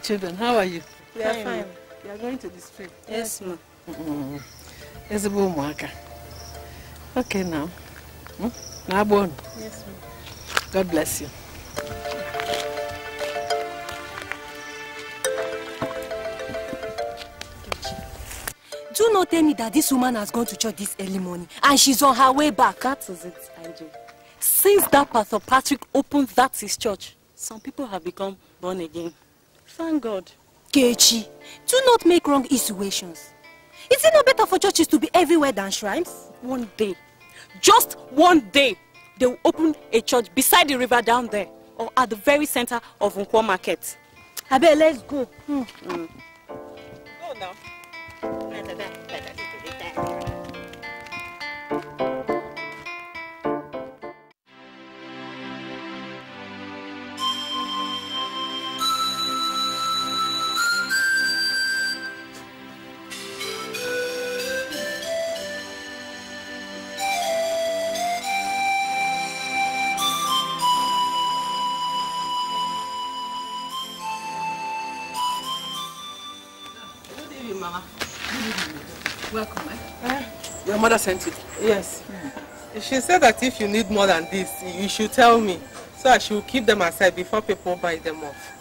children. How are you? We are fine. You are going to the street? Yes, ma. Mm. boom ụmụaka. Okay, now. Hmm? Na-agba unu. Yes, ma. God bless you. Do not tell me that this woman has gone to church this early morning and she's on her way back. That is it, Angie. Since that Pastor Patrick opened that his church. Some people have become born again. Thank God. Kechi, do not make wrong insinuations. Is it not better for churches to be everywhere than shrines? One day, just one day, they will open a church beside the river down there or at the very center of Nkwo Market. Abel, let's go. Hmm. Go now. Mother sent you. Yes. She said that if you need more than this, you should tell me. So I should keep them aside before people buy them off.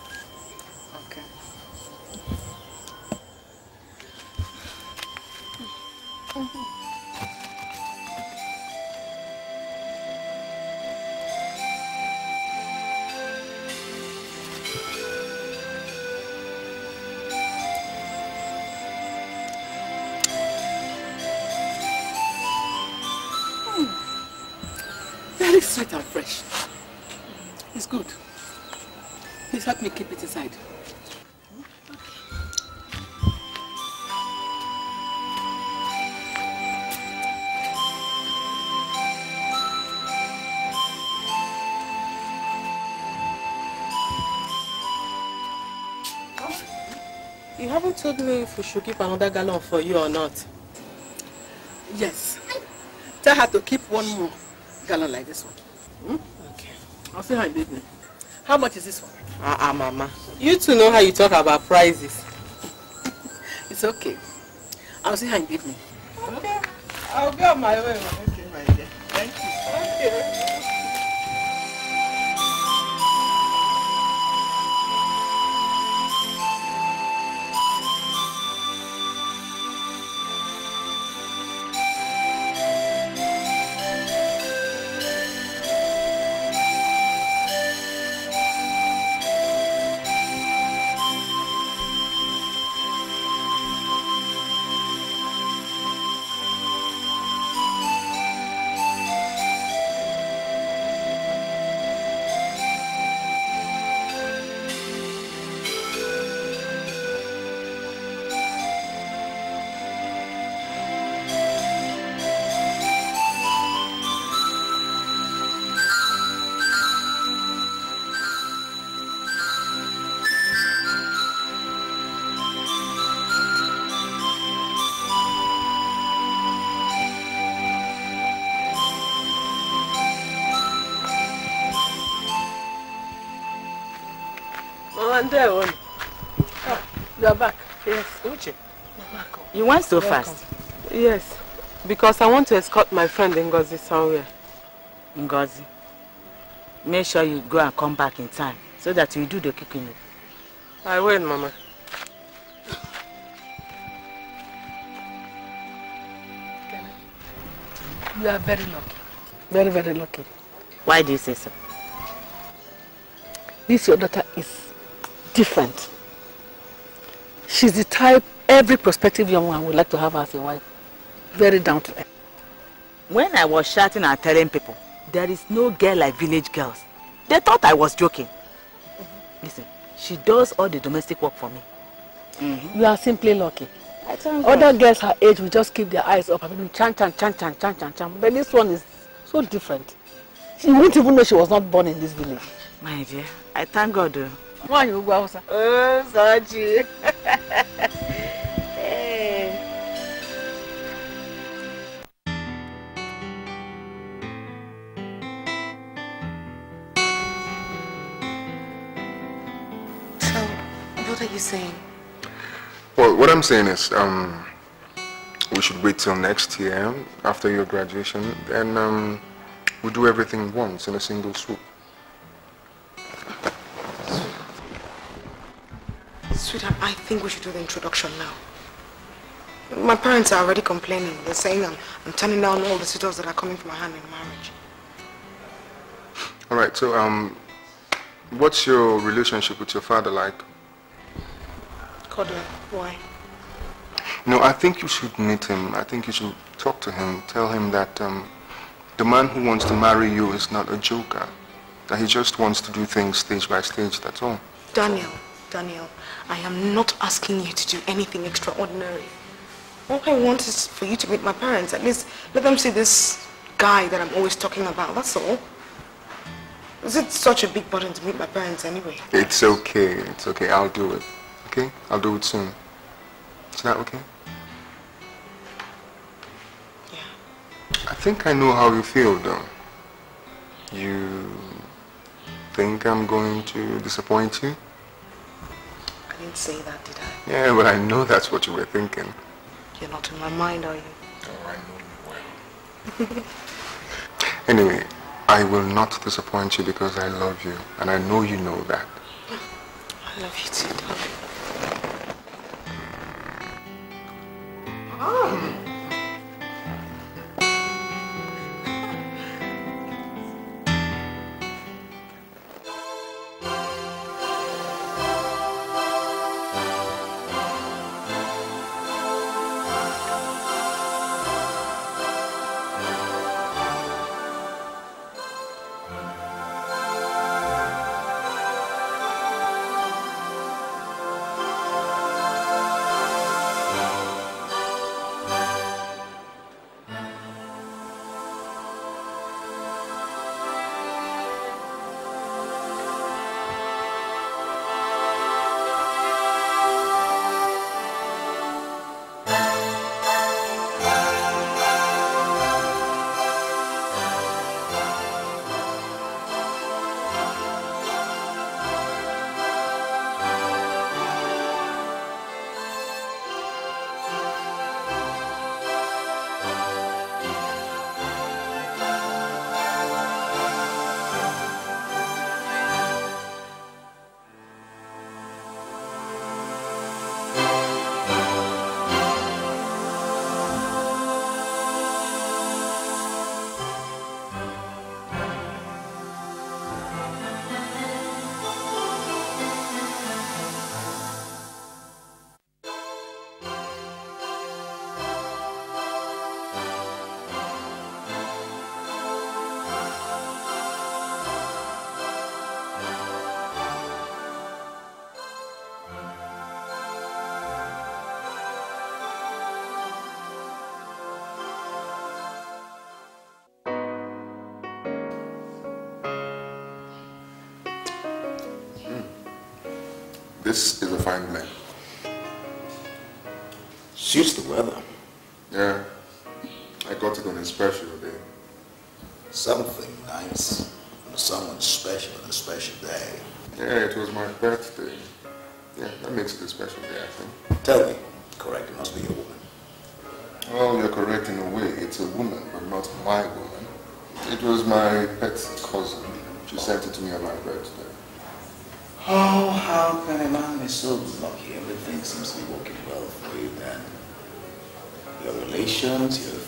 We should keep another gallon for you or not. Yes. Tell her to keep one more gallon like this one. Hmm? Okay. I'll see her in the evening. How much is this one? Ah, uh, Mama. You two know how you talk about prices. It's okay. I'll see her in the evening. Okay. I'll go on my way. Okay, my dear. Thank you. Thank you. You so Welcome. fast. Yes, because I want to escort my friend Ngozi somewhere. Ngozi, make sure you go and come back in time so that you do the cooking. I will, Mama. You are very lucky. Very, very lucky. Why do you say so? This your daughter is different. She's the type every prospective young man would like to have as a wife. Very down to earth. When I was shouting and telling people, there is no girl like village girls, they thought I was joking. Listen, she does all the domestic work for me. You are simply lucky. I thank Other girls her age will just keep their eyes up. I mean, chan, chan, chan, chan, chan, chan, chan. But this one is so different. She wouldn't even know she was not born in this village. My dear, I thank God. Oh. Why you go outside? Oh, Saji. you saying? Well, what I'm saying is, um, we should wait till next year after your graduation, and um, we do everything once in a single swoop. Sweetheart, I think we should do the introduction now. My parents are already complaining. They're saying I'm, I'm turning down all the suitors that are coming for my hand in marriage. All right, so um, what's your relationship with your father like? Kodwa, why? No, I think you should meet him. I think you should talk to him. Tell him that um, the man who wants to marry you is not a joker. That he just wants to do things stage by stage, that's all. Daniel, Daniel, I am not asking you to do anything extraordinary. All I want is for you to meet my parents. At least let them see this guy that I'm always talking about. That's all. Is it such a big burden to meet my parents anyway? It's okay. It's okay. I'll do it. Okay? I'll do it soon. Is that okay? Yeah. I think I know how you feel, though. You think I'm going to disappoint you? I didn't say that, did I? Yeah, but I know that's what you were thinking. You're not in my mind, are you? Oh, I know you well. anyway, I will not disappoint you because I love you, and I know you know that. I love you too, darling. This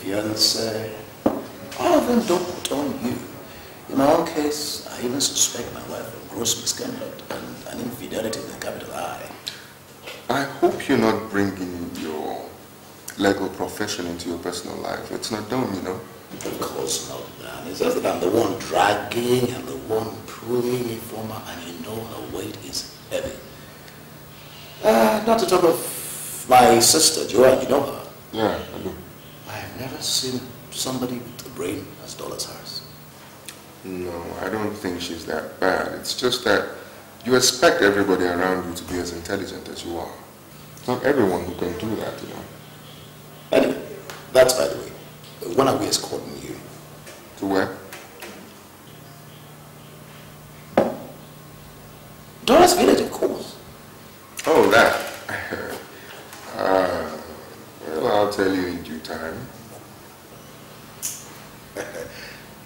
fiance, all of them don't put on you. In my own case, I even suspect my wife of gross misconduct and an infidelity with a capital I. I hope you're not bringing your legal profession into your personal life. It's not done, you know. Of course not, man. It's just that I'm the one dragging and the one pulling from her, and you know her weight is heavy. Uh, not to talk of my sister, Joanne, you know her. Yeah, I do. I've never seen somebody with a brain as dull as hers. No, I don't think she's that bad. It's just that you expect everybody around you to be as intelligent as you are. It's not everyone who can do that, you know. Anyway, that's by the way. When are we escorting you? To where? Dora's Village, of course. Oh, that. I'll tell you in due time.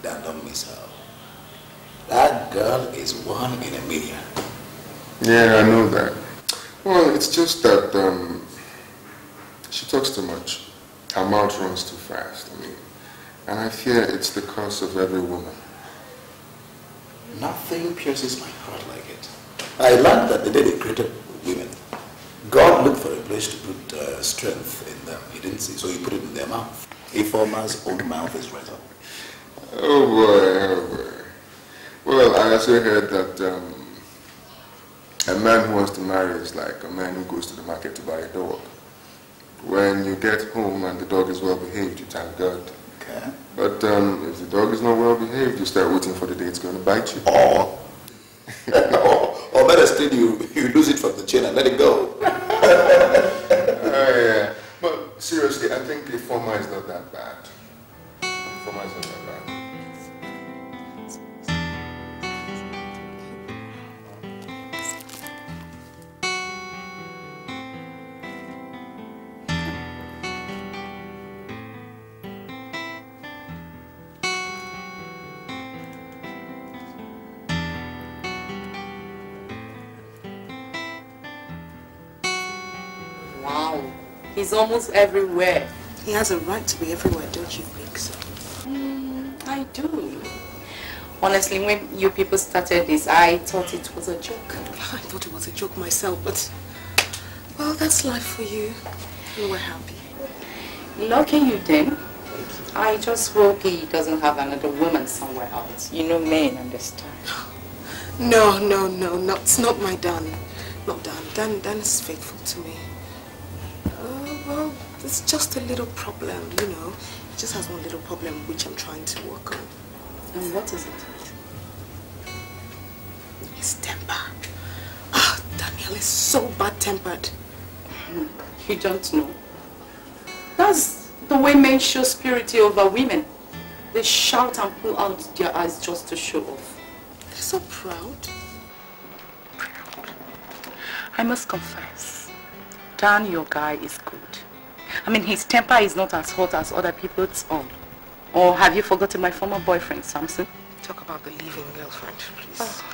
Dan don't miss her. That girl is one in a million. Yeah, I know that. Well, it's just that um, she talks too much. Her mouth runs too fast. I mean, and I fear it's the curse of every woman. Nothing pierces my heart like it. I learned that the day they created women, God looked for a place to put uh, strength in them. He didn't see, so he put it in their mouth. A former's own mouth is right up. Oh boy, oh boy. Well, I also heard that um, a man who wants to marry is like a man who goes to the market to buy a dog. When you get home and the dog is well behaved, you thank God. Okay. But um, if the dog is not well behaved, you start waiting for the day it's going to bite you. Or, or, or better still, you, you lose it from the chain and let it go. Oh yeah. But seriously, I think the former is not that bad. The former is not that bad. He's almost everywhere. He has a right to be everywhere, don't you think so? Mm, I do. Honestly, when you people started this, I thought it was a joke. I thought it was a joke myself, but well, that's life for you. You were happy. Lucky you then. I just hope he doesn't have another woman somewhere else. You know men understand. No, no, no, no. It's not my Dan. Not Dan. Dan, Dan is faithful to me. Well, it's just a little problem, you know. It just has one little problem which I'm trying to work on. And what is it? His temper. Ah, Daniel is so bad-tempered. You don't know. That's the way men show spirituality over women. They shout and pull out their eyes just to show off. They're so proud. I must confess, Dan, your guy is good. I mean, his temper is not as hot as other people's own. Or have you forgotten my former boyfriend, Samson? Talk about the leaving girlfriend, please. Ah,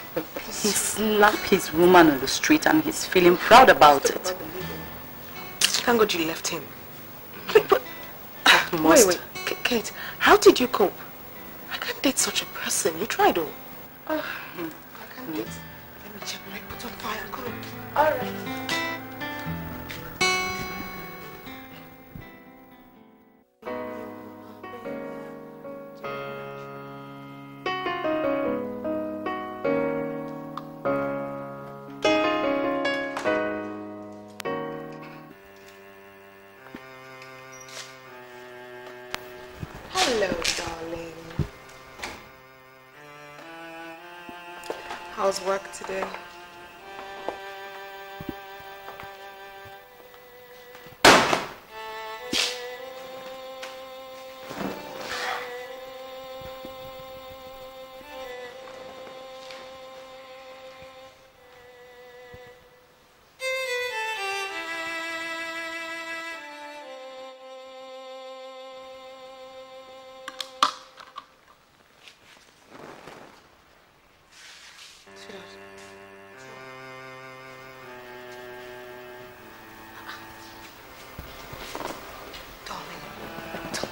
he slapped his woman on the street and he's feeling proud about it. Thank God you left him. Wait, but, wait, wait. K- Kate, how did you cope? I can't date such a person. You tried, oh. Ah, hmm. I can't date. Let me check my put on fire. Come on. All right. Today?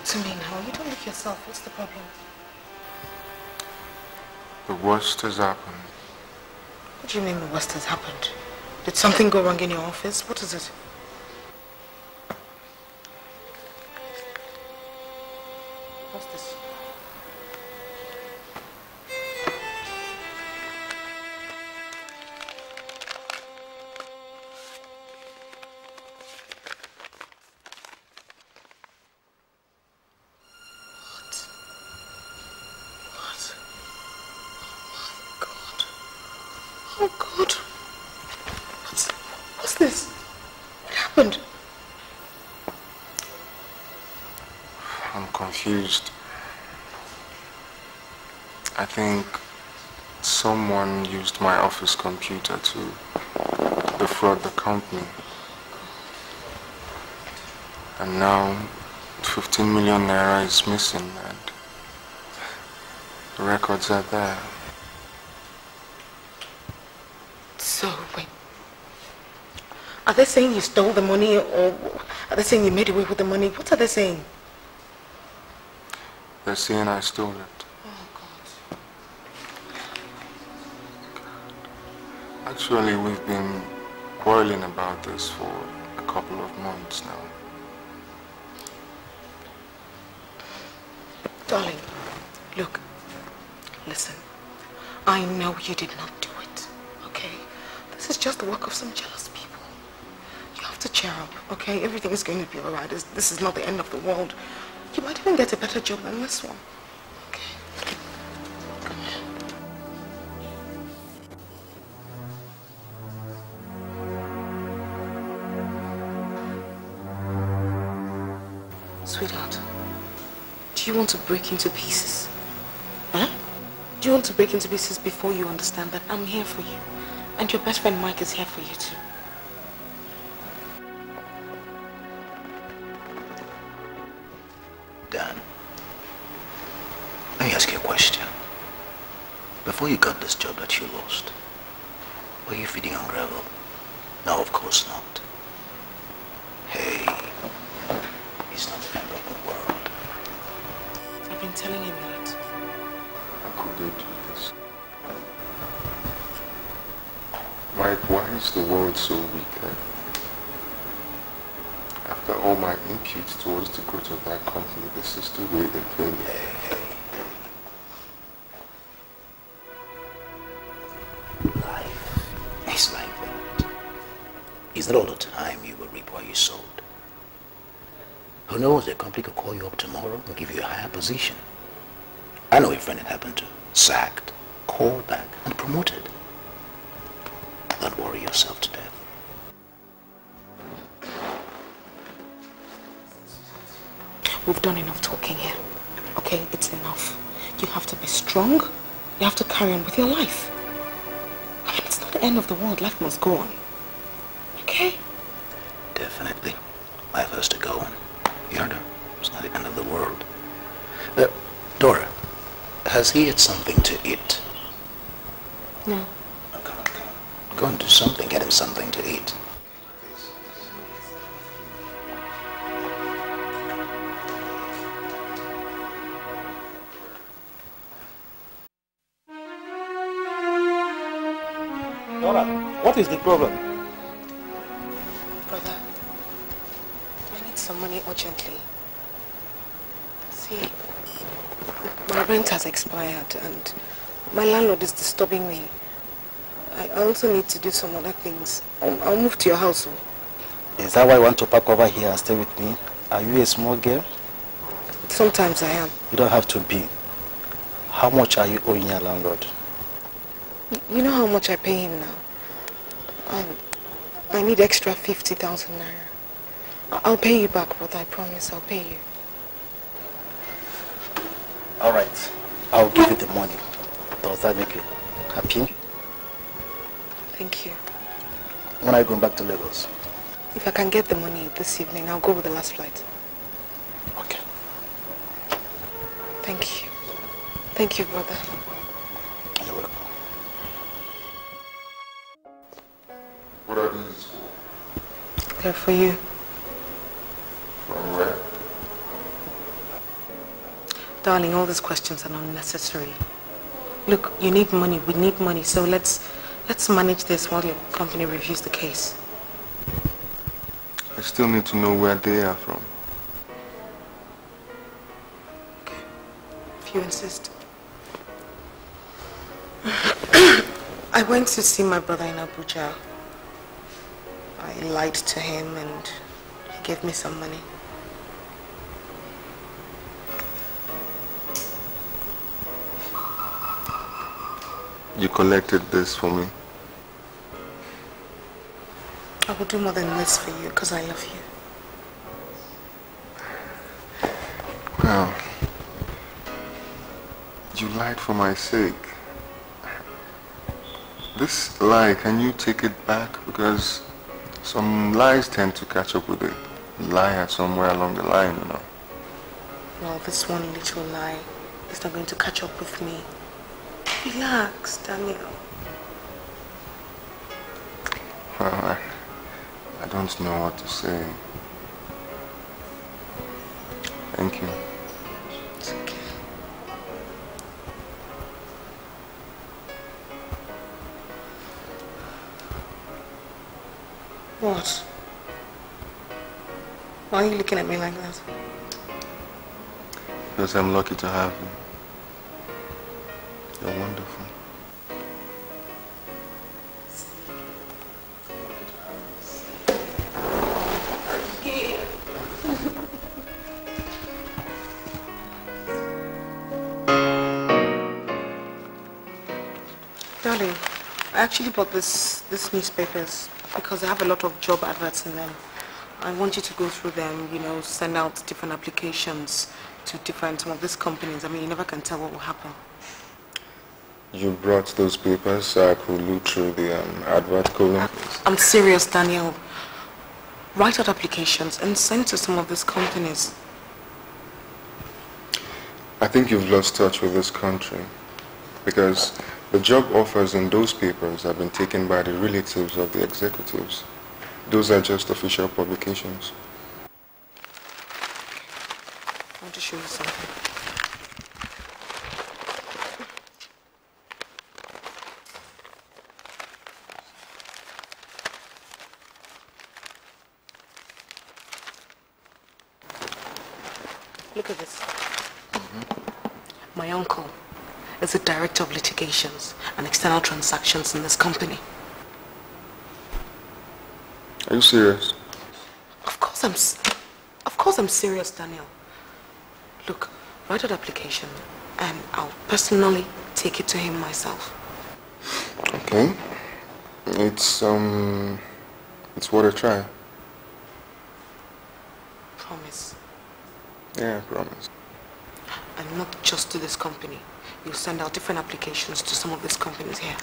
To me now. You don't look yourself. What's the problem? The worst has happened. What do you mean the worst has happened? Did something go wrong in your office? What is it? Computer to defraud the company. And now 15 million naira is missing and the records are there. So, wait. Are they saying you stole the money or are they saying you made away with the money? What are they saying? They're saying I stole it. Actually, we've been quarreling about this for a couple of months now. Darling, look, listen. I know you did not do it, okay? This is just the work of some jealous people. You have to cheer up, okay? Everything is going to be alright. This, this is not the end of the world. You might even get a better job than this one. Want to break into pieces? Huh? Do you want to break into pieces before you understand that I'm here for you? And your best friend Mike is here for you too. Dan, let me ask you a question. Before you got this job that you lost, were you feeding on gravel? No, of course not. The world so wicked? After all my input towards the growth of that company, this is the way they play me. Life is like that. Is that. All the time you will reap what you sowed. Who knows, a company could call you up tomorrow and give you a higher position. I know a friend it happened to. Sacked, called back, and promoted. We've done enough talking here. Okay, it's enough. You have to be strong. You have to carry on with your life. I mean, it's not the end of the world. Life must go on. Okay? Definitely. Life has to go on. You know, it's not the end of the world. Uh, Dora, has he had something to eat? Is the problem? Brother, I need some money urgently. See, my rent has expired and my landlord is disturbing me. I also need to do some other things. I'll, I'll move to your house. oh. Is that why you want to pack over here and stay with me? Are you a small girl? Sometimes I am. You don't have to be. How much are you owing your landlord? You know how much I pay him now? Um, I need extra 50,000 naira. I'll pay you back, brother. I promise I'll pay you. All right. I'll give you the money. Does that make you happy? Thank you. When are you going back to Lagos? If I can get the money this evening, I'll go with the last flight. Okay. Thank you. Thank you, brother. What are these for? They're for you. From where? Darling, all these questions are unnecessary. Look, you need money. We need money. So let's let's manage this while your company reviews the case. I still need to know where they are from. If you insist. I went to see my brother in Abuja. I lied to him and he gave me some money. You collected this for me. I will do more than this for you because I love you. Well, you lied for my sake. This lie, can you take it back? Because some lies tend to catch up with it. liar somewhere along the line, you know. Well, this one little lie is not going to catch up with me. Relax, Daniel. Well, I, I don't know what to say. Looking at me like that? Because I'm lucky to have you. You're wonderful. Darling, I actually bought this this newspapers because they have a lot of job adverts in them. I want you to go through them, you know, send out different applications to different some of these companies. I mean, you never can tell what will happen. You brought those papers so I could look through the um, advert column. I'm serious, Daniel. Write out applications and send to some of these companies. I think you've lost touch with this country because the job offers in those papers have been taken by the relatives of the executives. Those are just official publications. I want to show you something. Look at this. Mm-hmm. My uncle is the director of litigations and external transactions in this company. Are you serious? Of course I'm, of course I'm serious, Daniel. Look, write an application and I'll personally take it to him myself. Okay. It's, um, it's worth a try. Promise. Yeah, I promise. And not just to this company. You'll send out different applications to some of these companies here.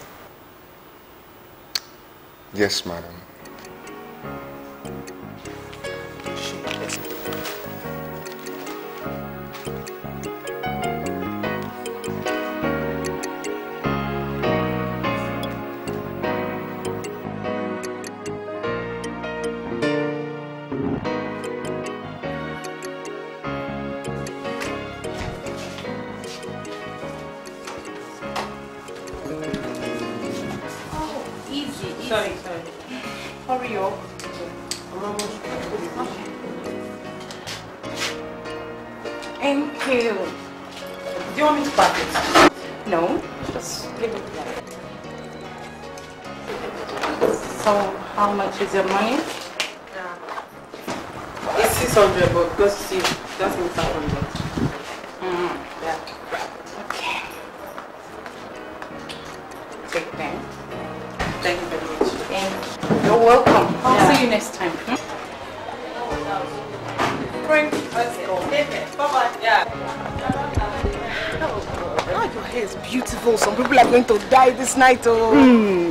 Yes, madam. Easy, much is your money? Yeah. It's 600, but because see, that's not 500. Mm, Yeah. okay. Take them. Thank you very much. Thank you. You're welcome. I'll see you next time. hmm? Frank, let's go. Bye-bye. Yeah. Oh, your hair is beautiful. Some people are going to die this night. Oh. Things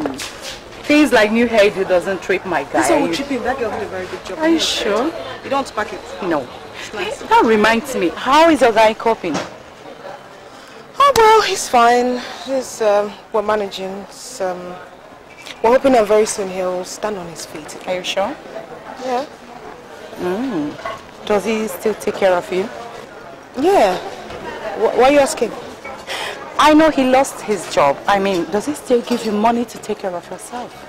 like new hairdo doesn't trip my guy. This one will chip in. That girl did a very good job. Are you sure? You don't pack it. No. That reminds me, how is your guy coping? Oh, well, he's fine. He's, um, we're managing. It's, um, we're hoping that very soon he'll stand on his feet. Are you sure? Yeah. Mm. Does he still take care of you? Yeah. Wh- why are you asking? I know he lost his job. I mean, does he still give you money to take care of yourself?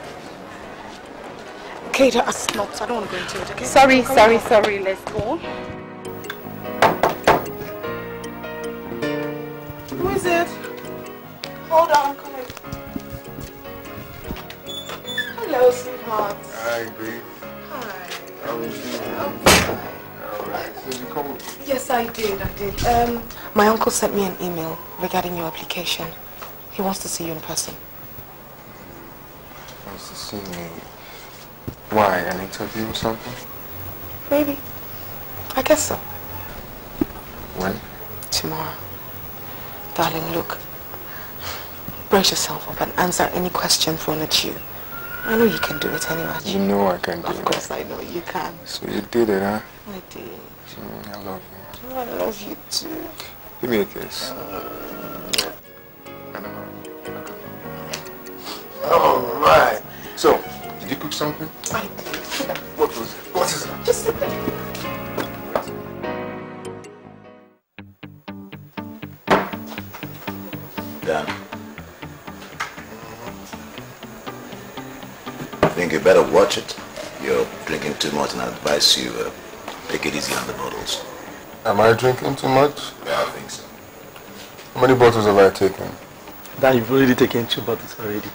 Okay, that's not. I don't want to go into it, okay? Sorry, Come sorry, on. sorry. Let's go. Who is it? Hold on, I'm coming. Hello, sweetheart. Hi, babe. Hi. How was you? All right. So you come. Yes, I did. I did. Um, my uncle sent me an email regarding your application. He wants to see you in person. Wants to see me. Why? An interview or something? Maybe. I guess so. When? Tomorrow. Darling, look. Brace yourself up and answer any question thrown at you. I know you can do it anyway. You know I can do Of it. course I know you can. So you did it, huh? I did. Mm, I love you. I love you too. Give me a kiss. All right. So, did you cook something? I did. What was it? What is it? Just sit there. Dan. I think you better watch it. You're drinking too much and I advise you uh, take it easy on the bottles. Am I drinking too much? Yeah, I think so. How many bottles have I taken? Dan, you've already taken two bottles already.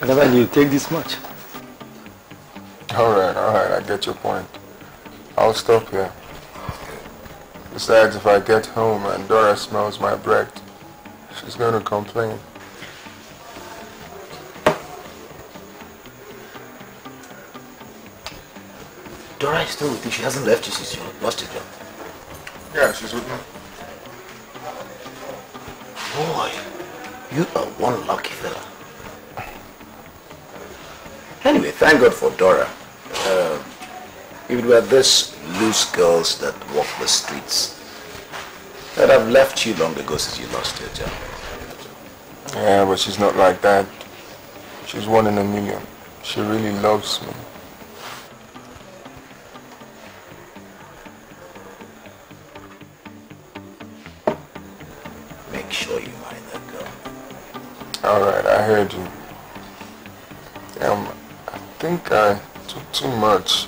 I never knew you take this much. All right, all right, I get your point. I'll stop here. Besides, if I get home and Dora smells my breath, she's going to complain. Dora is still with you. She hasn't left you since you lost your job. Yeah, she's with me. Boy, you are one lucky fella. Anyway, thank God for Dora. Uh, if it were this loose girls that walk the streets, I'd have left you long ago since you lost your job. Yeah, but she's not like that. She's one in a million. She really loves me. Make sure you mind that girl. All right, I heard you. Um, think I took too much.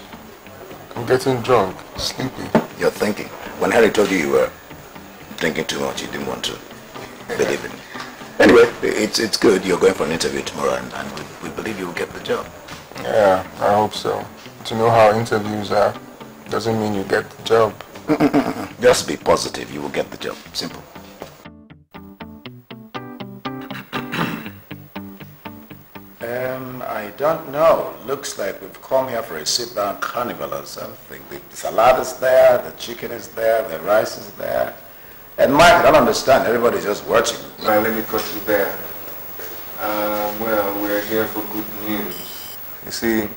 I'm getting drunk, sleepy. You're thinking. When Harry told you you were drinking too much, you didn't want to believe it. Anyway, it's it's good. You're going for an interview tomorrow, and, and we, we believe you will get the job. Yeah, I hope so. To know how interviews are doesn't mean you get the job. Just be positive. You will get the job. Simple. I don't know. Looks like we've come here for a sit-down carnival or something. The salad is there, the chicken is there, the rice is there. And Mike, I don't understand. Everybody's just watching. Now let me cut you there. Uh, well, we're here for good news. You see,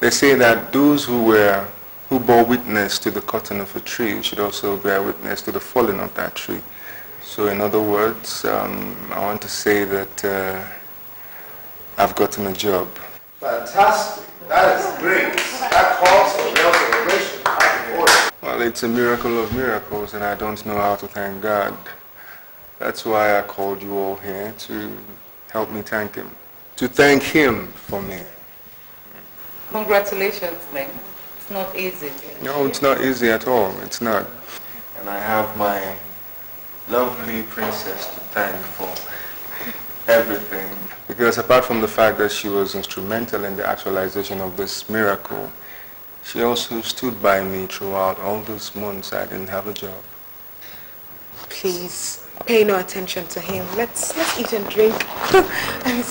they say that those who were who bore witness to the cutting of a tree should also bear witness to the falling of that tree. So, in other words, um, I want to say that uh, I've gotten a job. Fantastic. That is great. That calls for real celebration. Happy for. Well, it's a miracle of miracles, and I don't know how to thank God. That's why I called you all here to help me thank Him, to thank Him for me. Congratulations, man. It's not easy. No, it's not easy at all. It's not. And I have my lovely princess to thank for everything. Because apart from the fact that she was instrumental in the actualization of this miracle, she also stood by me throughout all those months I didn't have a job. Please pay no attention to him. Let's let's eat and drink. Let me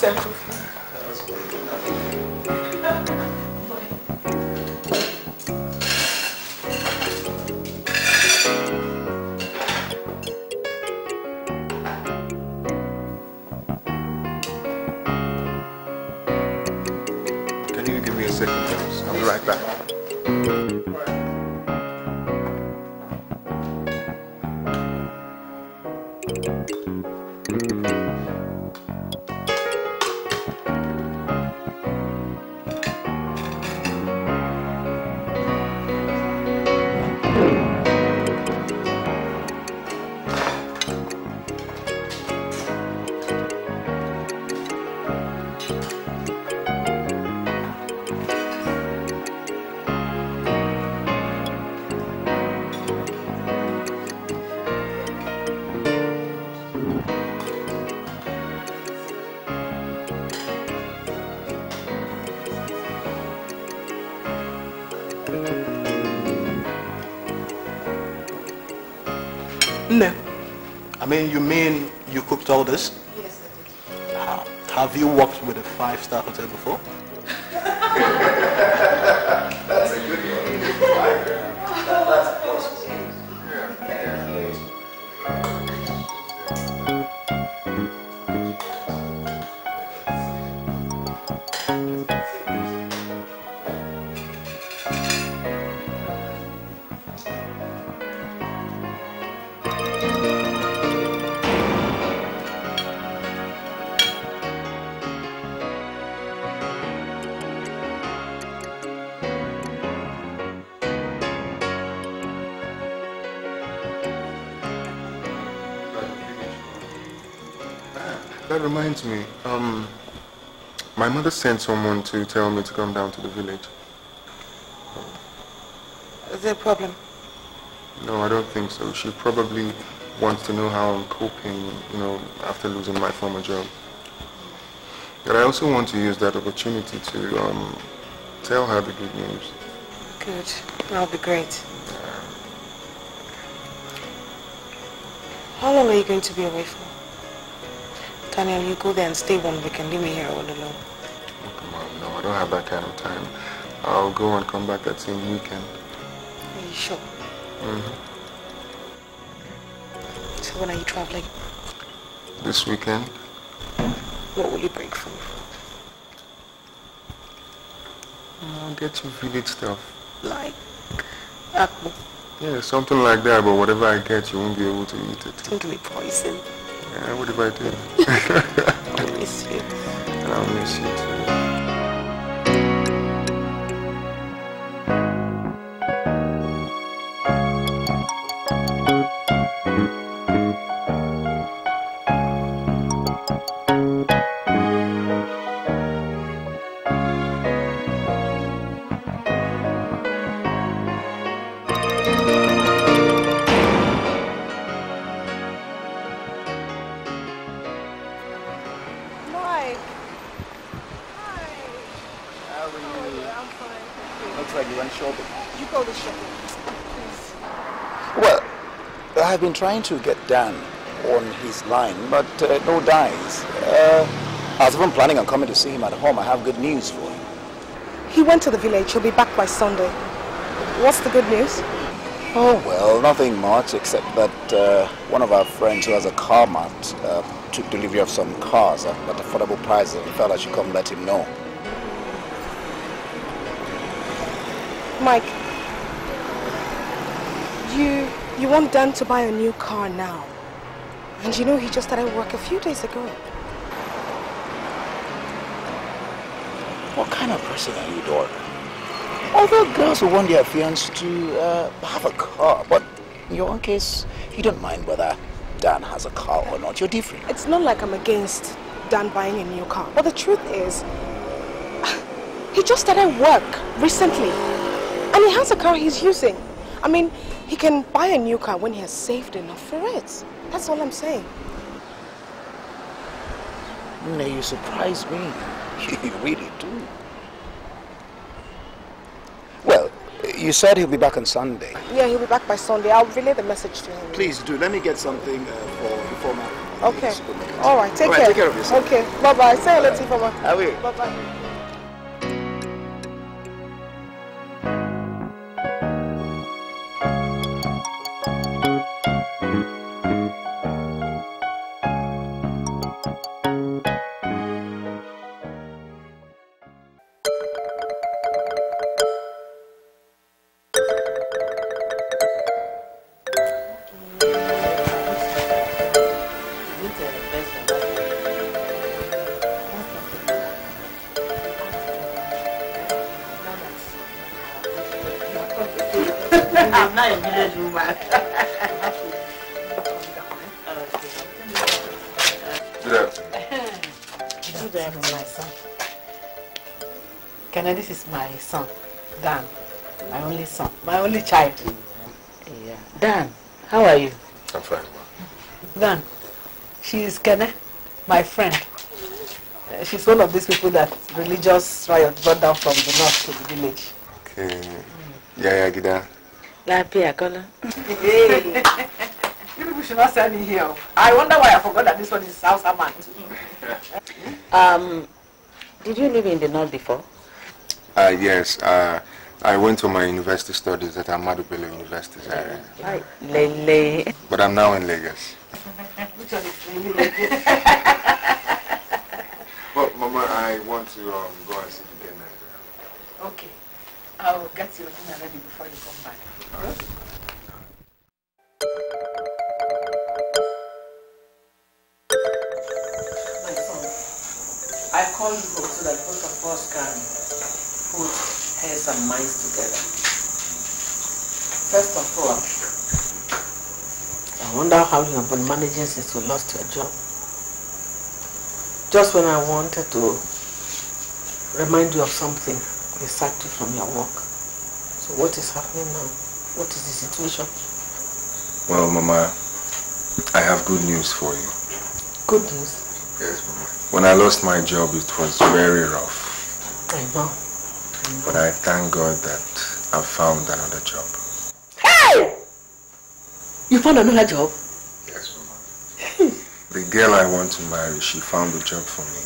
second? I'll be right back. Mean, you mean you cooked all this? Yes, I did. Uh, have you worked with a five-star hotel before? Reminds me. Um, my mother sent someone to tell me to come down to the village. Is there a problem? No, I don't think so. She probably wants to know how I'm coping, you know, after losing my former job. But I also want to use that opportunity to um, tell her the good news. Good. That'll be great. How long are you going to be away for? Daniel, you go there and stay one week and leave me here all alone. Oh, come on, no, I don't have that kind of time. I'll go and come back that same weekend. Are you sure? hmm So when are you traveling? This weekend? What will you bring for me? I'll get you village stuff. Like apple. Yeah, something like that, but whatever I get, you won't be able to eat it. Don't give me poison. Yeah, what if I do? I'll miss you. And I'll miss you too. Been trying to get Dan on his line, but uh, no dice. Uh, I was even planning on coming to see him at home. I have good news for him. He went to the village. He'll be back by Sunday. What's the good news? Oh, well, nothing much except that uh, one of our friends who has a car mart uh, took delivery of some cars at, at affordable prices and felt I should come let him know. Mike, you want Dan to buy a new car now. And you know he just started work a few days ago. What kind of person are you, Dora? Other girls will want their fiancé to uh, have a car, but in your own case, you don't mind whether Dan has a car or not. You're different. It's not like I'm against Dan buying a new car. But the truth is, he just started work recently. And he has a car he's using. I mean, he can buy a new car when he has saved enough for it. That's all I'm saying. Nay, you surprise me. You really do. Well, you said he'll be back on Sunday. Yeah, he'll be back by Sunday. I'll relay the message to him. Please do. Let me get something uh, for before my. Okay. All right, take All right, care. take care of yourself. Okay, bye-bye. Say hello to Mama. I will. Bye-bye. village woman. Good afternoon. Good afternoon, my son. Kennedy, this is my son, Dan. My only son, my only child. Yeah. Dan, how are you? I'm fine, ma. Dan, she is Kenne, my friend. Uh, she's one of these people that religious riot brought down from the north to the village. Okay. Yeah, yeah, Gida. Lafiya kala. Hey. you people should not send me here. I wonder why I forgot that this one is South Haman. Um, did you live in the north before? Uh, yes, uh, I went to my university studies at Ahmadu Bello University, Zaria. Right. Lele. but I'm now in Lagos. Which one is really But, Mama, I want to um, go and see you again. Okay. I'll get your dinner ready before you come back. I call you home so that both of us can put heads and minds together. First of all, I wonder how you have been managing since you lost your job. Just when I wanted to remind you of something, you sacked you from your work. So what is happening now? What is the situation? Well, Mama, I have good news for you. Good news. Yes, Mama. When I lost my job, it was very rough. I know. But I thank God that I found another job. Hey! You found another job? Yes, Mama. the girl I want to marry, she found a job for me.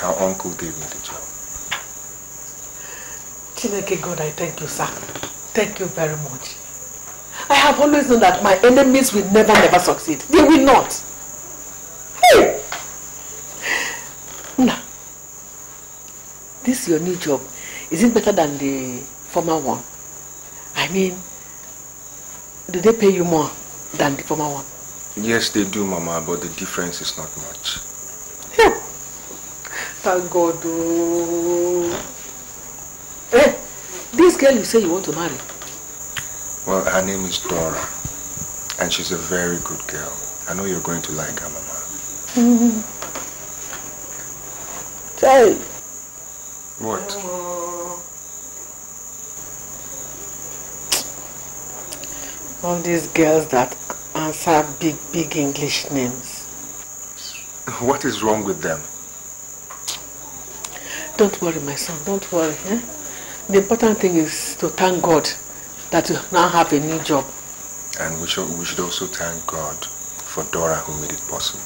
Her uncle gave me the job. Chineke God, I thank you, sir. Thank you very much. I have always known that my enemies will never, never succeed. They will not. Hey! Now, this your new job. Is it better than the former one? I mean, do they pay you more than the former one? Yes, they do, Mama, but the difference is not much. Thank God. Oh. Hey, this girl you say you want to marry, Well, her name is Dora, and she's a very good girl. I know you're going to like her, Mama. Child. What? All these girls that answer big, big English names. What is wrong with them? Don't worry, my son, don't worry. Eh? The important thing is to thank God that you now have a new job. And we should, we should also thank God for Dora who made it possible.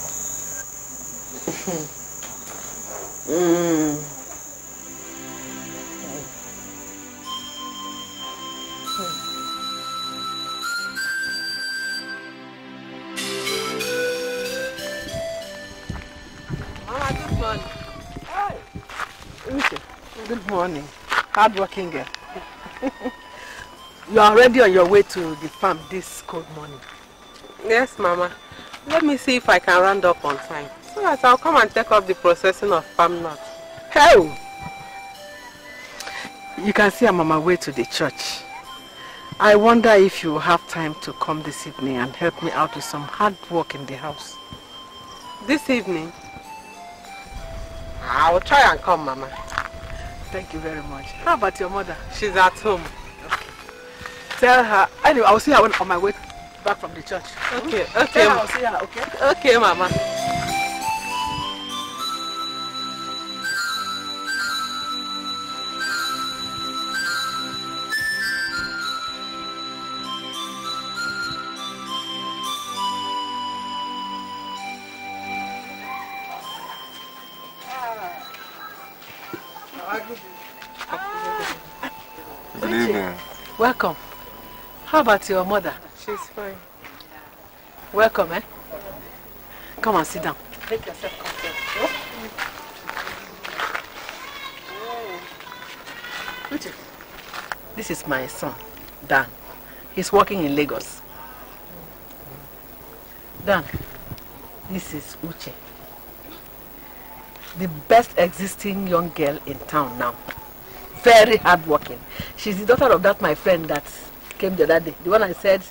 Mm. Mama, good morning. Hi. Uche, Good morning. Hardworking girl. You are already on your way to the farm this cold morning. Yes, Mama. Let me see if I can round up on time. So that I'll come and take up the processing of palm nuts. Hell! You can see I'm on my way to the church. I wonder if you have time to come this evening and help me out with some hard work in the house. This evening? I will try and come, Mama. Thank you very much. How about your mother? She's at home. Tell her. Anyway, I'll see her when, on my way back from the church. Okay, okay. Tell her I'll see her, okay? Okay, Mama. Welcome. How about your mother? She's fine. Welcome, eh? Come and sit down. Make yourself comfortable. Uche, This is my son, Dan. He's working in Lagos. Dan, this is Uche. The best existing young girl in town now. Very hardworking. She's the daughter of that my friend that came the other day. The one I said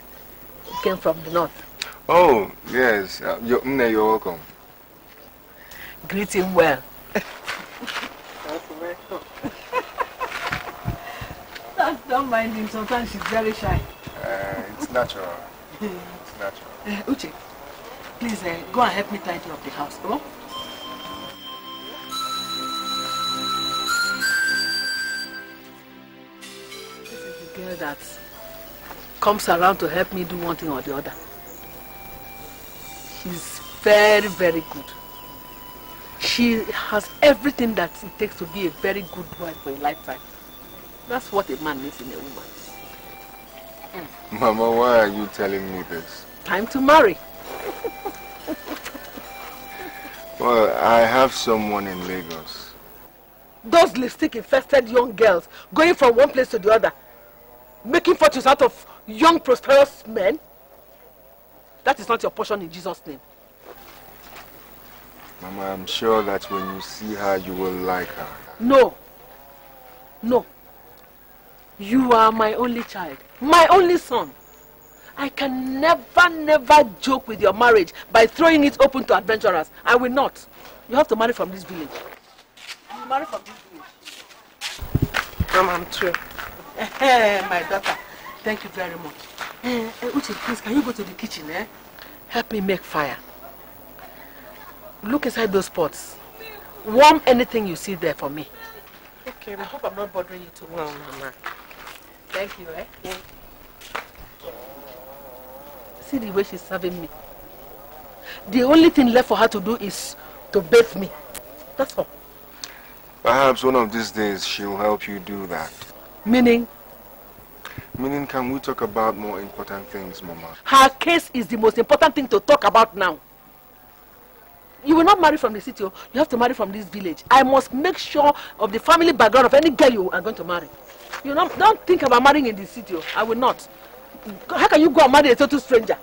came from the north. Oh, yes. Uh, you're, you're welcome. Greet him well. don't, don't mind him. Sometimes she's very shy. Uh, it's natural. It's natural. Uh, Uche, please uh, go and help me tidy up the house. Come on. This is the girl that comes around to help me do one thing or the other. She's very, very good. She has everything that it takes to be a very good wife for a lifetime. That's what a man needs in a woman. Mama, why are you telling me this? Time to marry. Well, I have someone in Lagos. Those lipstick infested young girls going from one place to the other, making fortunes out of young prosperous men. That is not your portion in Jesus' name. Mama, I'm sure that when you see her, you will like her. No. No. You are my only child. My only son. I can never, never joke with your marriage by throwing it open to adventurers. I will not. You have to marry from this village. You marry from this village. Mom, I'm true. my daughter, thank you very much. Eh, eh, Uche, please, can you go to the kitchen, eh? Help me make fire. Look inside those pots. Warm anything you see there for me. Okay, I hope I'm not bothering you too much. No, Mama. Thank you, eh? See the way she's serving me. The only thing left for her to do is to bathe me. That's all. Perhaps one of these days she'll help you do that. Meaning, Meaning, can we talk about more important things, Mama? her case is the most important thing to talk about now. You will not marry from the city. oh. You have to marry from this village. I must make sure of the family background of any girl you are going to marry. You know, don't think about marrying in the city. oh. I will not. How can you go and marry a total stranger?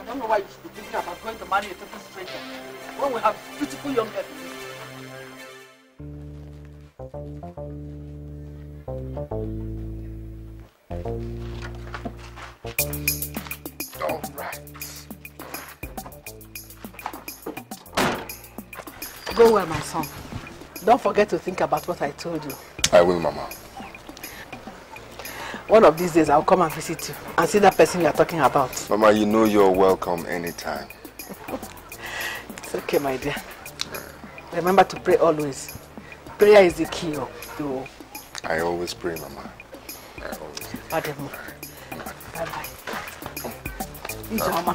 I don't know why you should be thinking about going to marry a total stranger when we have beautiful young girls. All right. Go well, my son. Don't forget to think about what I told you. I will, Mama. One of these days, I'll come and visit you and see that person you are talking about. Mama, you know you're welcome anytime. It's okay, my dear. Remember to pray always. Prayer is the key to I always pray, Mama. I always. me. Bye bye. Mama.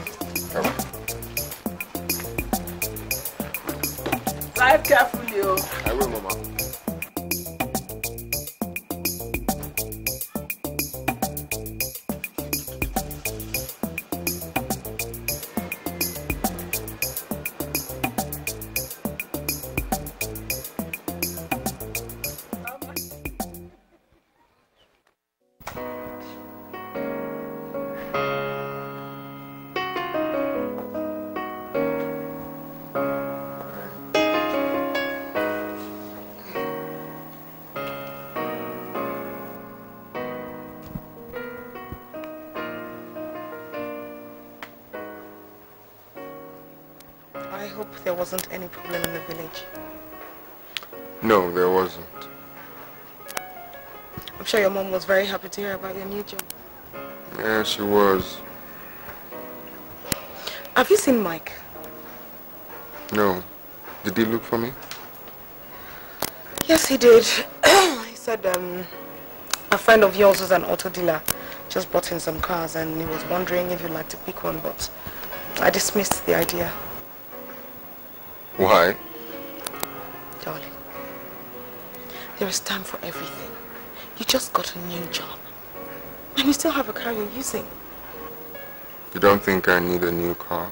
Drive carefully, oh. I will, Mama. Sure your mom was very happy to hear about your new job. Yeah, she was. Have you seen Mike? No. Did he look for me? Yes, he did. he said um, a friend of yours who's an auto dealer just bought in some cars and he was wondering if you'd like to pick one, but I dismissed the idea. Why? Darling, there is time for everything. You just got a new job. And you still have a car you're using. You don't think I need a new car?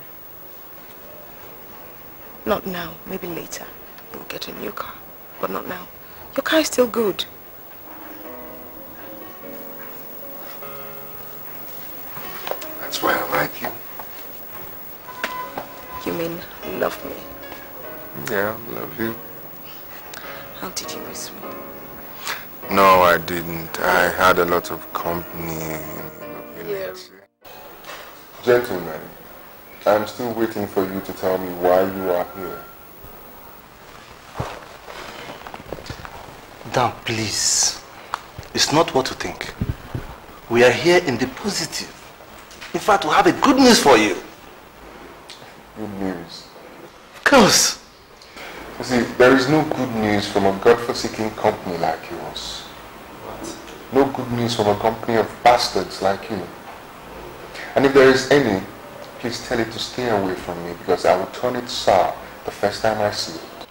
Not now, maybe later. You'll get a new car, but not now. Your car is still good. That's why I like you. You mean love me? Yeah, love you. How did you miss me? No, I didn't. I had a lot of company in the village. Gentlemen, I'm still waiting for you to tell me why you are here. Dan, please. It's not what you think. We are here in the positive. In fact, we have a good news for you. Good news. Of course. You see, there is no good news from a God-forsaken company like yours. No good news from a company of bastards like you. And if there is any, please tell it to stay away from me because I will turn it sour the first time I see it.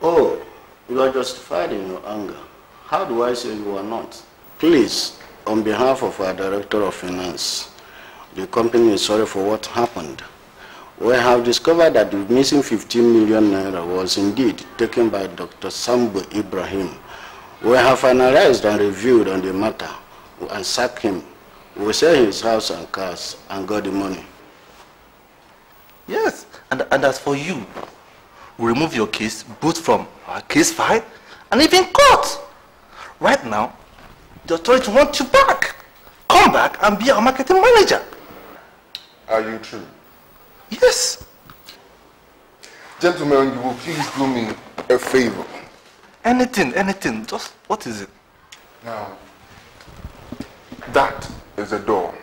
Oh, you are justified in your anger. How do I say you are not? Please, on behalf of our Director of Finance, the company is sorry for what happened. We have discovered that the missing 15 million naira was indeed taken by Dr. Sambo Ibrahim. We have analyzed and reviewed on the matter and sacked him. We sell his house and cars and got the money. Yes. And, and as for you, we remove your case both from our case file and even court. Right now, the authority want you back. Come back and be our marketing manager. Are you true? Yes. Gentlemen, you will please do me a favor. Anything, anything. Just, what is it? Now, that is a door.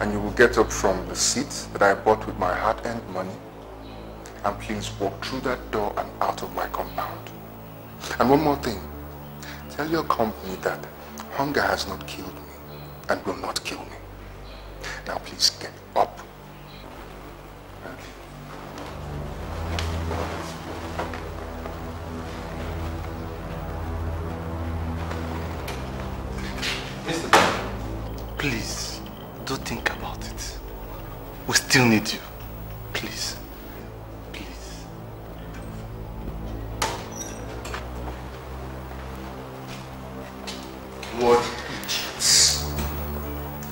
And you will get up from the seat that I bought with my hard-earned money. And please walk through that door and out of my compound. And one more thing. Tell your company that hunger has not killed me and will not kill me. Now please get up. Please, don't think about it. We still need you. Please. Please. What idiots.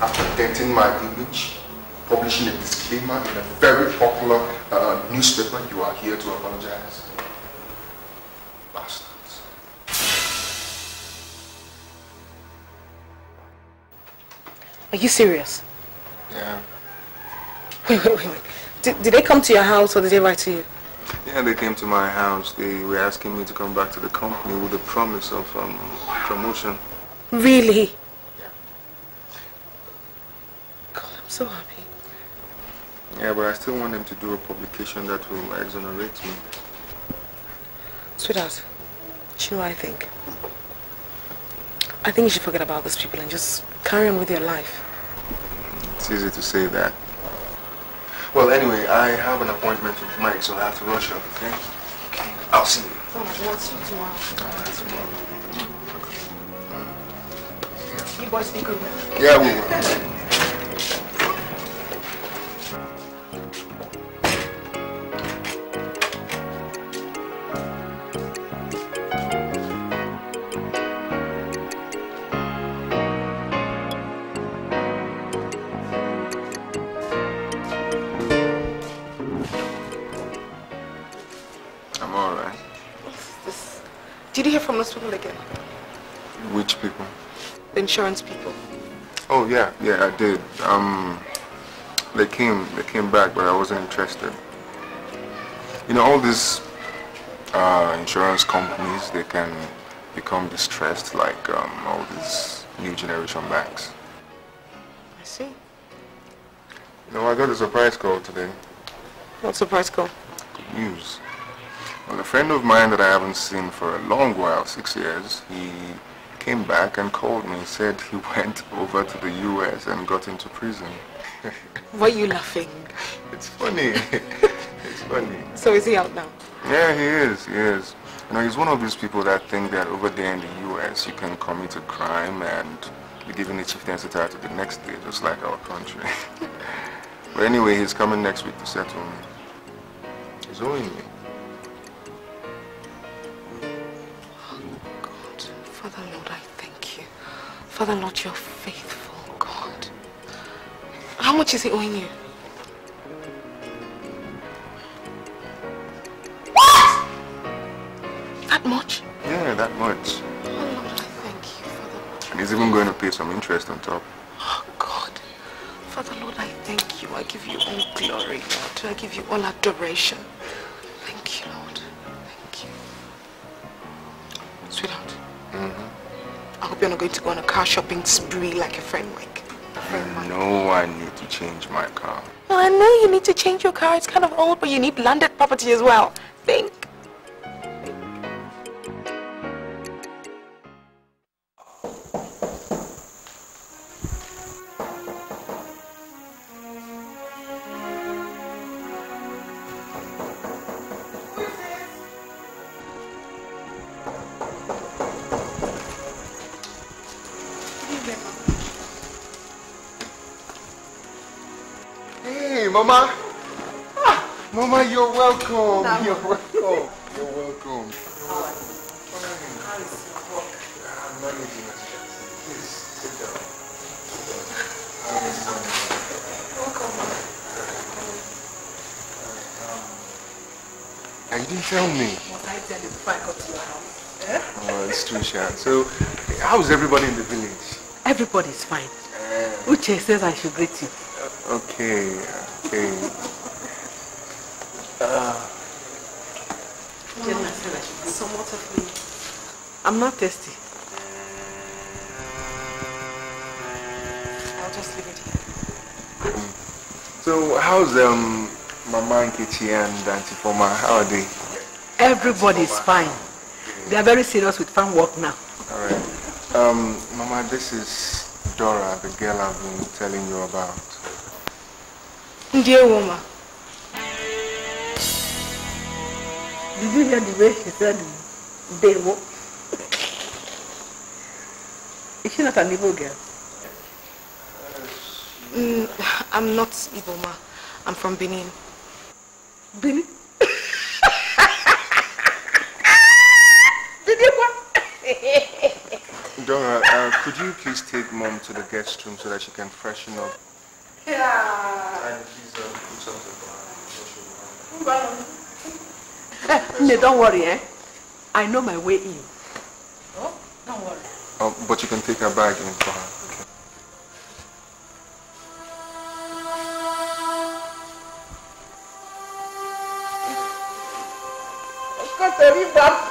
After denting my image, publishing a disclaimer in a very popular uh, newspaper, you are here to apologize. Bastards. Are you serious? Yeah. Wait, wait, wait, wait. Did, did they come to your house or did they write to you? Yeah, they came to my house. They were asking me to come back to the company with the promise of um, promotion. Really? Yeah. God, I'm so happy. Yeah, but I still want them to do a publication that will exonerate me. Sweetheart, you know what I think? I think you should forget about these people and just carry on with your life. It's easy to say that. Well, anyway, I have an appointment with Mike, so I have to rush up, okay? Okay. I'll see you. Alright, I'll see you tomorrow. You boys be good. Yeah, we will. You hear from those people again? Which people? The insurance people. Oh yeah, yeah, I did. Um, they came, they came back, but I wasn't interested. You know, all these uh, insurance companies, they can become distressed, like um, all these new generation banks. I see. You know, I got a surprise call today. What surprise call? Good news. Well, a friend of mine that I haven't seen for a long while, six years, he came back and called me. Said he went over to the U.S. and got into prison. Why are you laughing? It's funny. it's funny. So is he out now? Yeah, he is. He is. You know, he's one of these people that think that over there in the U.S. you can commit a crime and be given a chieftaincy title the next day, just like our country. but anyway, he's coming next week to settle me. He's owing me. Father Lord, you're faithful, God. How much is he owing you? What? That much? Yeah, that much. Oh Lord, I thank you, Father. And he's even going to pay some interest on top. Oh God. Father Lord, I thank you. I give you all glory, Lord. I give you all adoration. Hope you're not going to go on a car shopping spree like your friend Mike. Your friend Mike. No, I need to change my car. Well, I know you need to change your car. It's kind of old, but you need landed property as well. Think. Mama. Ah, Mama, you're welcome. You're welcome. You're welcome. I'm managing it. Please, sit down. Ah, you didn't tell me. Must I tell you before I got to your house? Eh? Oh, it's true, Sha. So, how's everybody in the village? Everybody's fine. Uh, Uche says I should greet you. Okay, okay. Uh, I should get some water for you. I'm not thirsty. I'll just leave it here. So how's um Mama Nkechi and Auntie Foma? How are they? Everybody is fine. They are very serious with farm work now. Alright. Um, Mama, this is Dora, the girl I've been telling you about. Dear woman. Did you hear the way she said Dewo? Is she not an evil girl? Mm, I'm not Iboma. I'm from Benin. Benin? Did you Dora, uh, could you please take Mom to the guest room so that she can freshen up? Yeah. And please put something for her. Eh, no, don't worry, eh? I know my way in. Oh, don't worry. Oh, but you can take her bag in for her. Okay.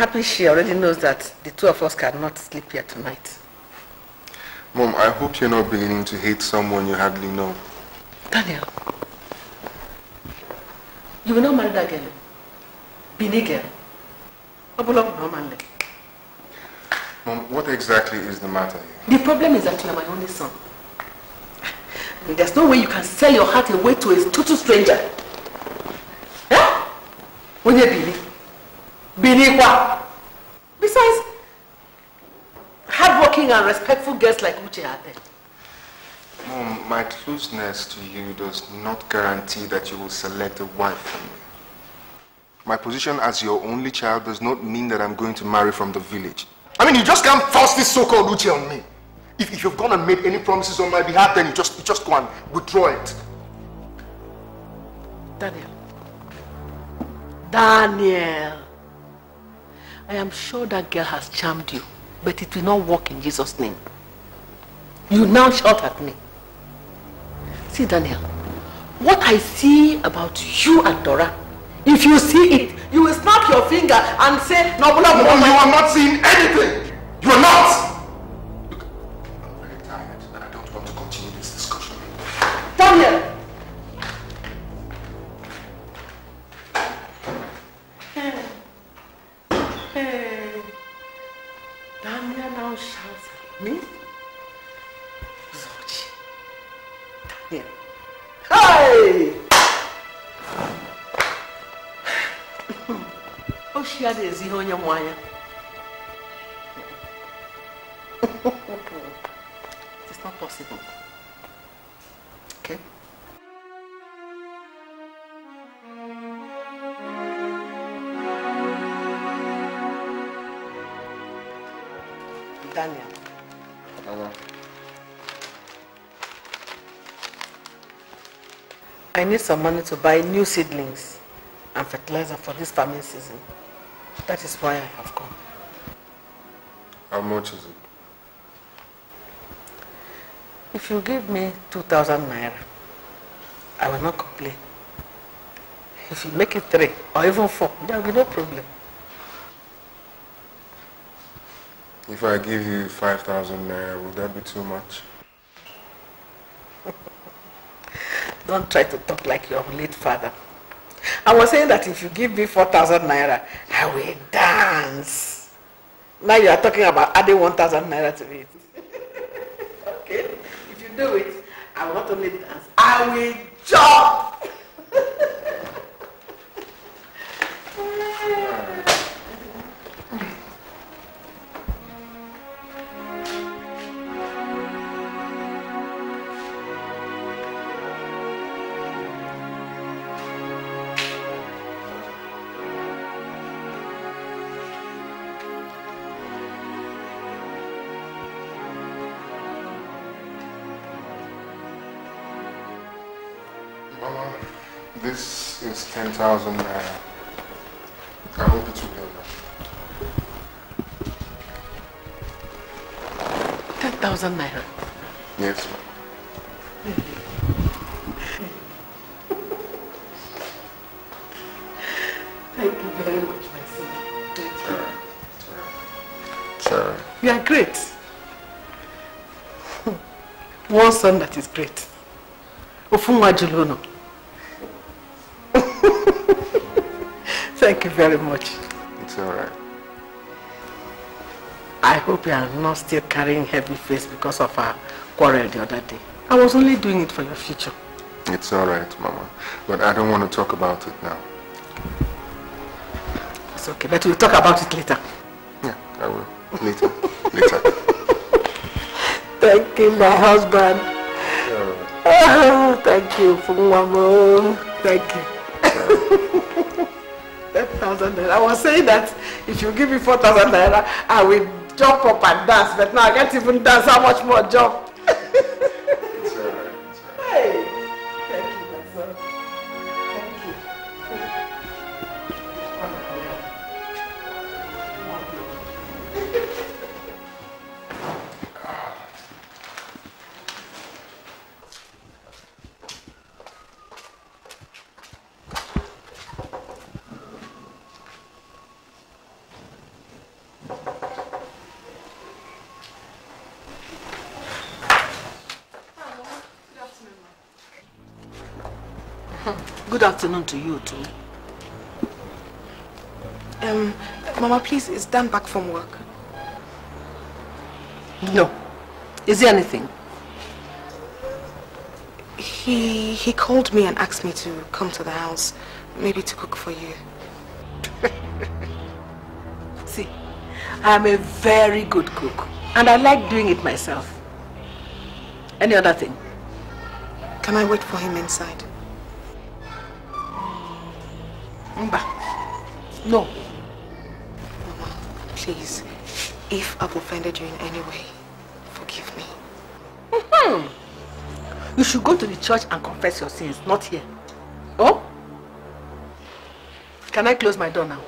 Happy she already knows that the two of us cannot sleep here tonight. Mom, I hope you're not beginning to hate someone you hardly know. Daniel, you will not marry that girl. Bini girl. Mom, what exactly is the matter here? The problem is that you are my only son. And there's no way you can sell your heart away to a total stranger. Eh? When you Bini. Bini kwa. Besides, hardworking and respectful girls like Uche are there. Mom, my closeness to you does not guarantee that you will select a wife for me. My position as your only child does not mean that I'm going to marry from the village. I mean, you just can't force this so-called Uche on me. If, if you've gone and made any promises on my behalf, then you just, you just go and withdraw it. Daniel. Daniel. I am sure that girl has charmed you, but it will not work in Jesus' name. You now shout at me. See, Daniel, what I see about you and Dora, if you see it, you will snap your finger and say, no, no, no, you are not seeing anything. You are not. Look, I'm very tired and I don't want to continue this discussion. Daniel! Ya da ezi ihe onye nwe anya. It is not possible. Okay? Daniel. I need some money to buy new seedlings and fertilizer for this farming season. That is why I have come. How much is it? If you give me 2,000 naira, I will not complain. If you make it three or even four, there will be no problem. If I give you 5,000 naira, would that be too much? Don't try to talk like your late father. I was saying that if you give me 4,000 naira, I will dance. Now you are talking about adding 1,000 naira to it. okay? If you do it, I will not only dance, I will jump. 10,000 naira. Uh, I hope it will be enough. 10,000 naira. Yes, ma'am. Thank you very much, my son. Sorry. You are great. One son that is great. Ofunwa Julono. Thank you very much. It's alright. I hope you are not still carrying heavy face because of our quarrel the other day. I was only doing it for your future. It's alright, Mama. But I don't want to talk about it now. It's okay, but we'll talk about it later. Yeah, I will. Later. Later. Thank you, my husband. Ah, thank you, Funwamo. Thank you. 10,000 naira. I was saying that if you give me 4,000 naira, I will jump up and dance. But now I can't even dance. How much more jump? Afternoon to you too. Um, Mama, please, is Dan back from work? No. Is there anything? He he called me and asked me to come to the house, maybe to cook for you. See, I'm a very good cook and I like doing it myself. Any other thing? Can I wait for him inside? Mba. No. Mama, please, if I've offended you in any way, forgive me. Hmm. You should go to the church and confess your sins, not here. Oh? Can I close my door now?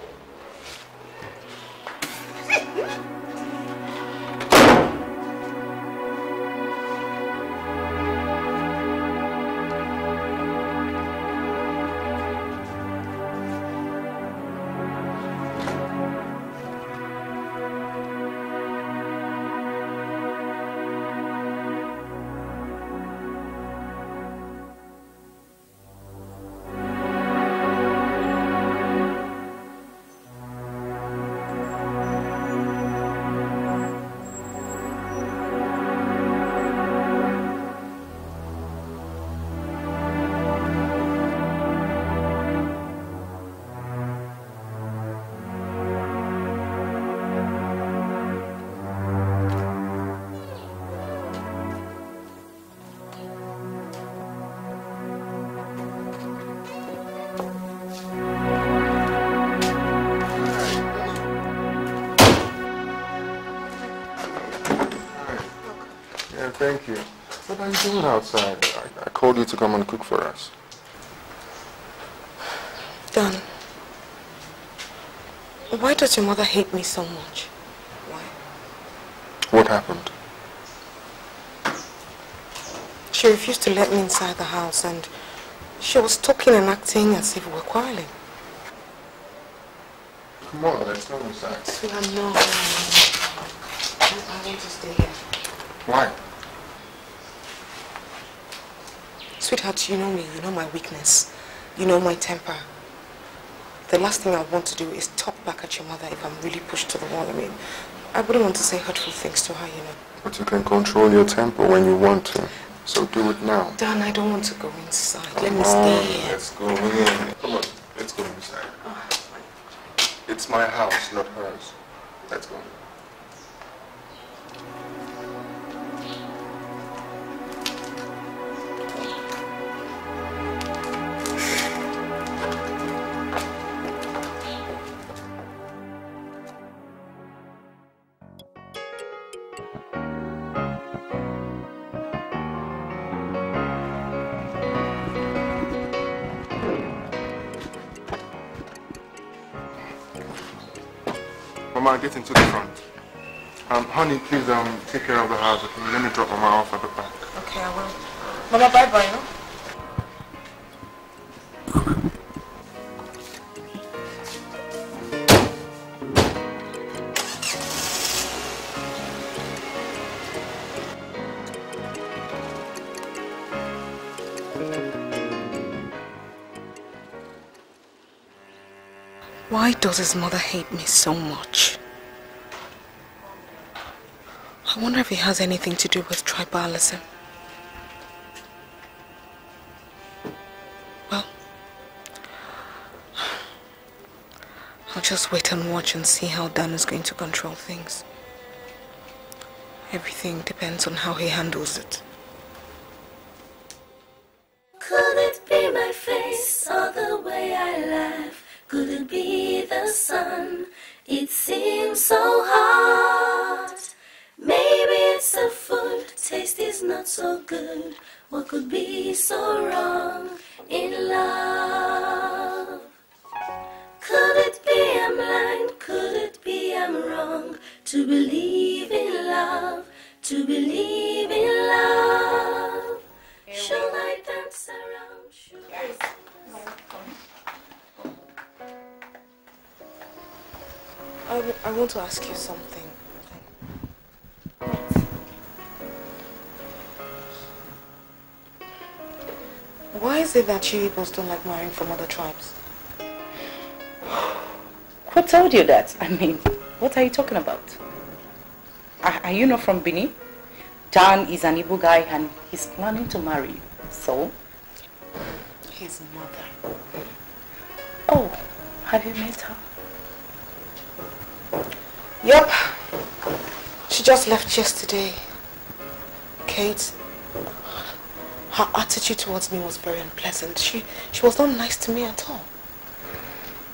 You doing outside? I, I called you to come and cook for us. Dan, why does your mother hate me so much? Why? What happened? She refused to let me inside the house and she was talking and acting as if we were quarreling. Come on, let's go inside. Sweetheart, no, no, no. I want to stay here. Why? Sweetheart, you know me, you know my weakness, you know my temper. The last thing I want to do is talk back at your mother if I'm really pushed to the wall. I mean, I wouldn't want to say hurtful things to her, you know. But you can control your temper when you want to. So do it now. Dan, I don't want to go inside. Let Come me on, stay here. Let's go in. Come on, let's go inside. Oh, it's my house, not hers. Let's go. Mama, get into the front. Um, honey, please um, take care of the house, okay? Let me drop Mama off at the back. Okay, I will. Mama, bye-bye, no? Why does his mother hate me so much? I wonder if it has anything to do with tribalism. Well, I'll just wait and watch and see how Dan is going to control things. Everything depends on how he handles it. Could it be my face or the way I laugh? Could it be the sun? It seems so hard. Maybe it's the food, taste is not so good. What could be so wrong in love? Could it be I'm blind? Could it be I'm wrong to believe in love? To believe in love? Should I dance around? Should I I, w- I want to ask you something. Why is it that you Igbos don't like marrying from other tribes? Who told you that? I mean, what are you talking about? Are, are you not from Benin? Dan is an Igbo guy and he's planning to marry you. So? His mother. Oh, have you met her? Yep. She just left yesterday. Kate, her attitude towards me was very unpleasant. She, she was not nice to me at all.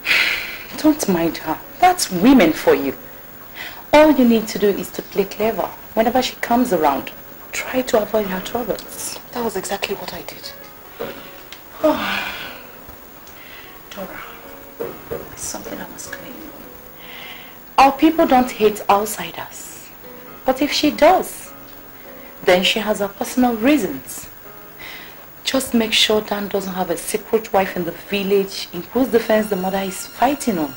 Don't mind her. That's women for you. All you need to do is to play clever. Whenever she comes around, try to avoid her troubles. That was exactly what I did. Oh. Dora, there's something I must you. Our people don't hate outsiders. But if she does, then she has her personal reasons. Just make sure Dan doesn't have a secret wife in the village in whose defense the mother is fighting on.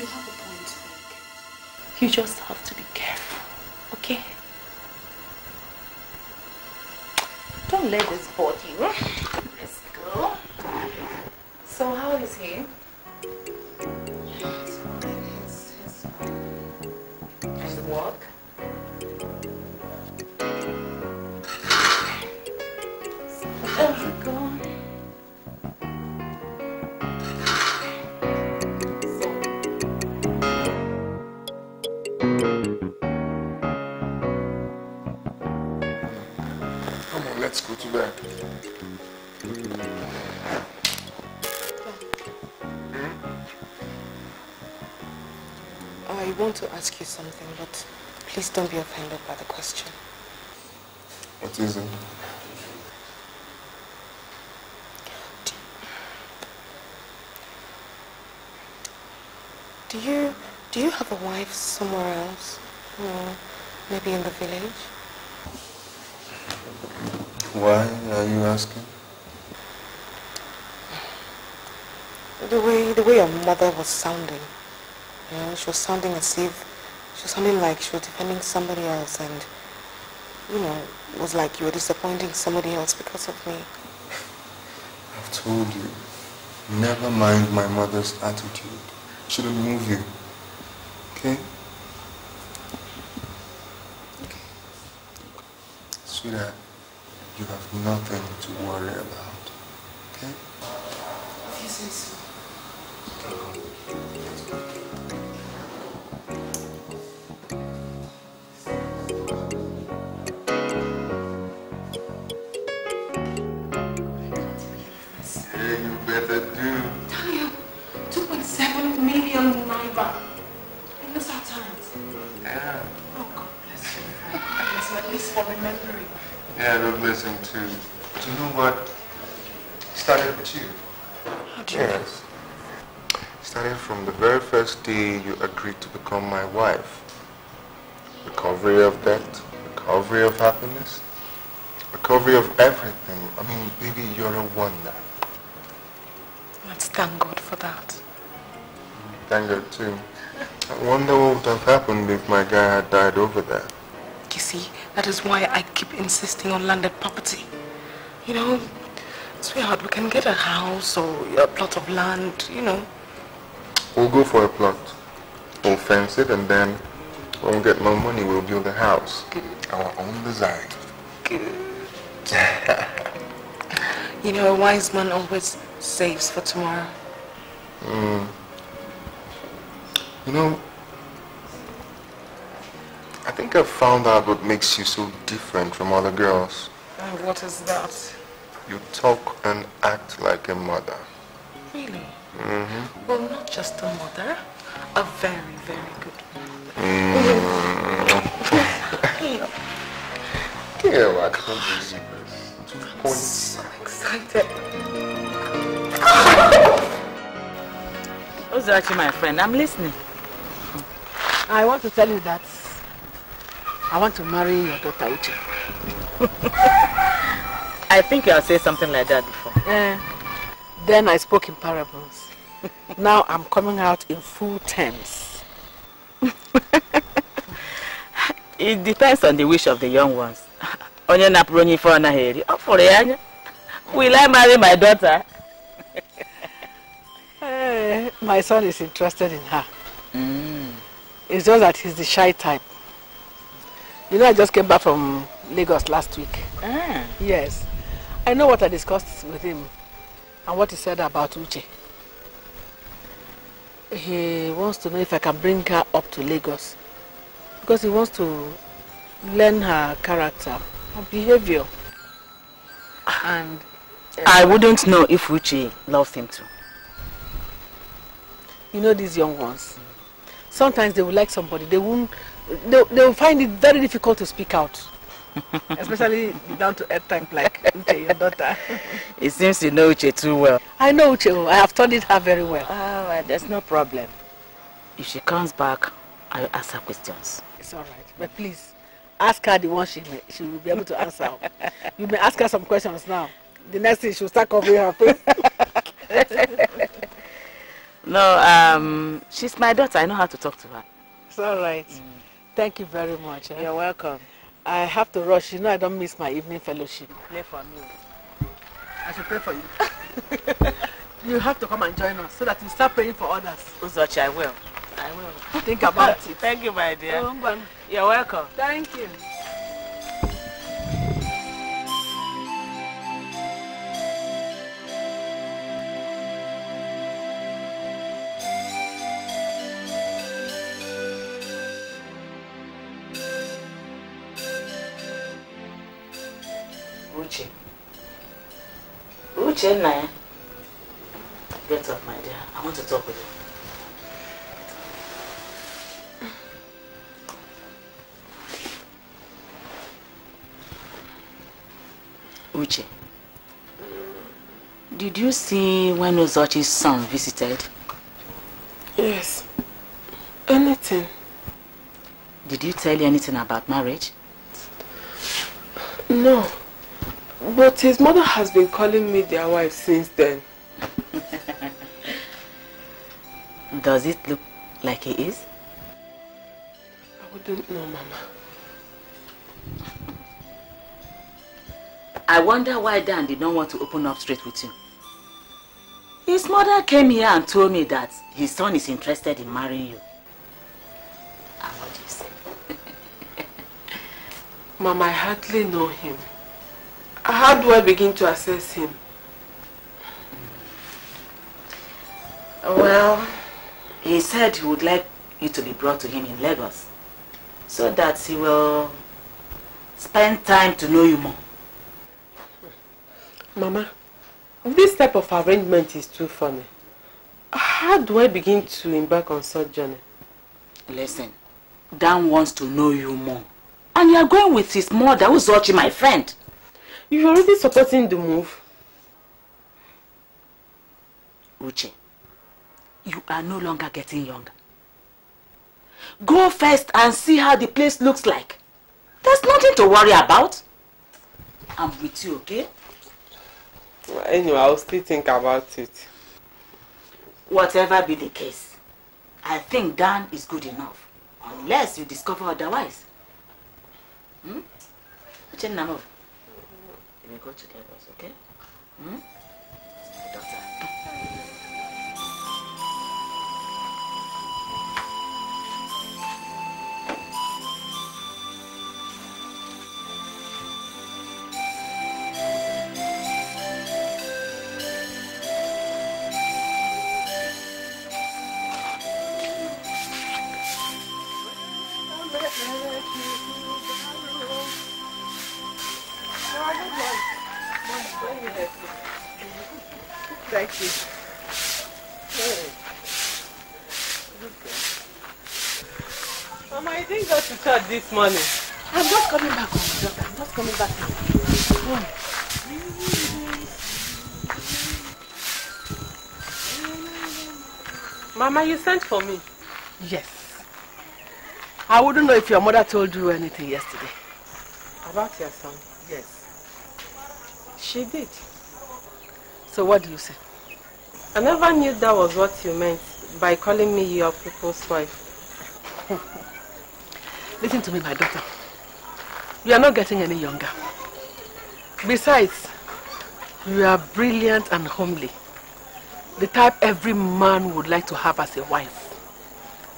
You have a point, You just have to let this bother you. Let's go. So how is he? Let's go to bed. I want to ask you something, but please don't be offended by the question. What is it? Do you do you have a wife somewhere else? Or maybe in the village? Why are you asking? The way the way your mother was sounding. You know, she was sounding as if she was sounding like she was defending somebody else and you know, it was like you were disappointing somebody else because of me. I've told you, never mind my mother's attitude. Shouldn't move you. Okay? Okay? Sweetheart, you have nothing to worry about. Okay? If you say so. Yeah, you better do. Daniel, 2.7 million naira. In those hard times. Yeah. Oh, God bless you. God bless you. at least for remembering. Yeah, God bless him too. But you know what? Started with you. Yes. Started from the very first day you agreed to become my wife. Recovery of debt, recovery of happiness, recovery of everything. I mean, baby, you're a wonder. Let's thank God for that. Thank God too. I wonder what would have happened if my guy had died over there. You see, that is why I keep insisting on landed property. You know, sweetheart, we can get a house or a plot of land, you know. We'll go for a plot. We'll fence it and then when we get more money, we'll build a house. Our own design. Good. You know, a wise man always saves for tomorrow. Mm. You know, I think I've found out what makes you so different from other girls. And what is that? You talk and act like a mother. Really? Mm-hmm. Well, not just a mother, a very, very good mother. Mm. yeah, I can't believe this. Two points. So excited. Who's actually my friend? I'm listening. I want to tell you that I want to marry your daughter Uche. I think you'll say something like that before. Eh, then I spoke in parables. now I'm coming out in full terms. It depends on the wish of the young ones. Onye napụrụ onye ife ọ naghị eri, ọ fụrụ ya anya. Will I marry my daughter? Eh, my son is interested in her. It's just that he's the shy type. You know, I just came back from Lagos last week. Ah. Yes. I know what I discussed with him and what he said about Uche. He wants to know if I can bring her up to Lagos because he wants to learn her character, her behavior. And I wouldn't know if Uche loves him too. you know these young ones. Sometimes they will like somebody, they won't, they, they will find it very difficult to speak out. Especially down to earth type like Uche, your daughter. It seems you know Uche too well. I know Uche, oh, I have studied her very well. Ah, well, there's no problem. If she comes back, I'll ask her questions. It's all right. But please, ask her the one she may, she will be able to answer. you may ask her some questions now. The next thing she'll start covering her face. No, um, she's my daughter. I know how to talk to her. It's all right. Thank you very much. eh? You're welcome. I have to rush. You know I don't miss my evening fellowship. Pray for me. I should pray for you. you have to come and join us so that you start praying for others. Uzochi, I will. I will. Think about it. Thank you, my dear. Oh, You're welcome. Thank you. Uche. Uche, Naya. Get up, my dear. I want to talk with you. Uche, did you see when Ozochi's son visited? Yes. Anything. Did you tell you anything about marriage? No. But his mother has been calling me their wife since then. Does it look like he is? I wouldn't know, Mama. I wonder why Dan did not want to open up straight with you. His mother came here and told me that his son is interested in marrying you. And what do you say? Mama, I hardly know him. How do I begin to assess him? Well, he said he would like you to be brought to him in Lagos so that he will spend time to know you more. Mama, this type of arrangement is too funny. How do I begin to embark on such journey? Listen, Dan wants to know you more And you are going with his mother, who's Ochi, my friend. You're already supporting the move. Uche, you are no longer getting younger. Go first and see how the place looks like. There's nothing to worry about. I'm with you, okay? Anyway, I'll still think about it. Whatever be the case, I think Dan is good enough. Unless you discover otherwise. Hmm? Uche Namo, we go together, okay? Hmm? Morning. I'm just coming back doctor. I'm just coming back now. Mama, you sent for me. Yes. I wouldn't know if your mother told you anything yesterday. About your son? Yes. She did. So what do you say? I never knew that was what you meant by calling me your people's wife. Listen to me, my daughter. You are not getting any younger. Besides, you are brilliant and homely. The type every man would like to have as a wife.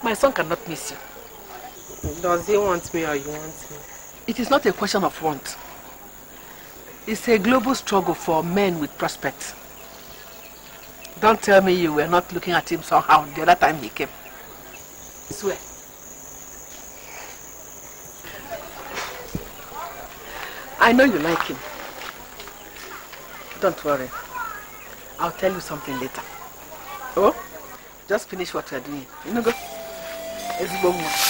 My son cannot miss you. Does he want me or you want me? It is not a question of want. It's a global struggle for men with prospects. Don't tell me you were not looking at him somehow the other time he came. I swear. I know you like him. Don't worry. I'll tell you something later. Oh? Just finish what you're doing. You know, go. Ezigbo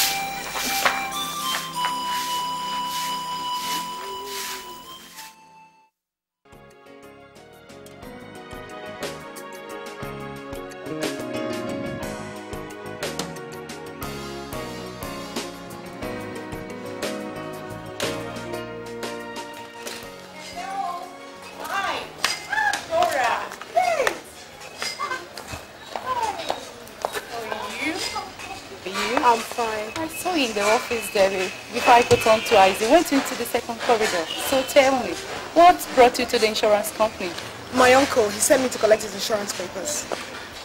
the office there eh, before I put on to eyes. You went into the second corridor. So tell me, what brought you to the insurance company? My uncle, he sent me to collect his insurance papers.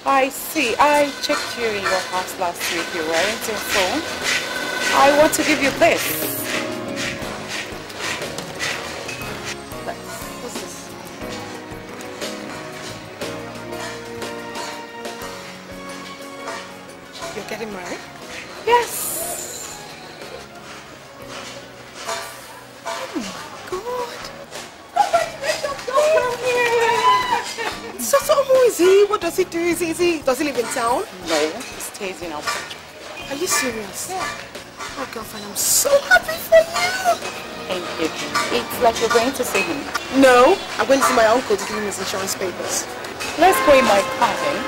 I see. I checked you in your house last week. You weren't your phone. I want to give you this. Girlfriend, I'm so happy for you. Thank you. It's like you're going to see him. No, I'm going to see my uncle to give him his insurance papers. Let's go in my car then.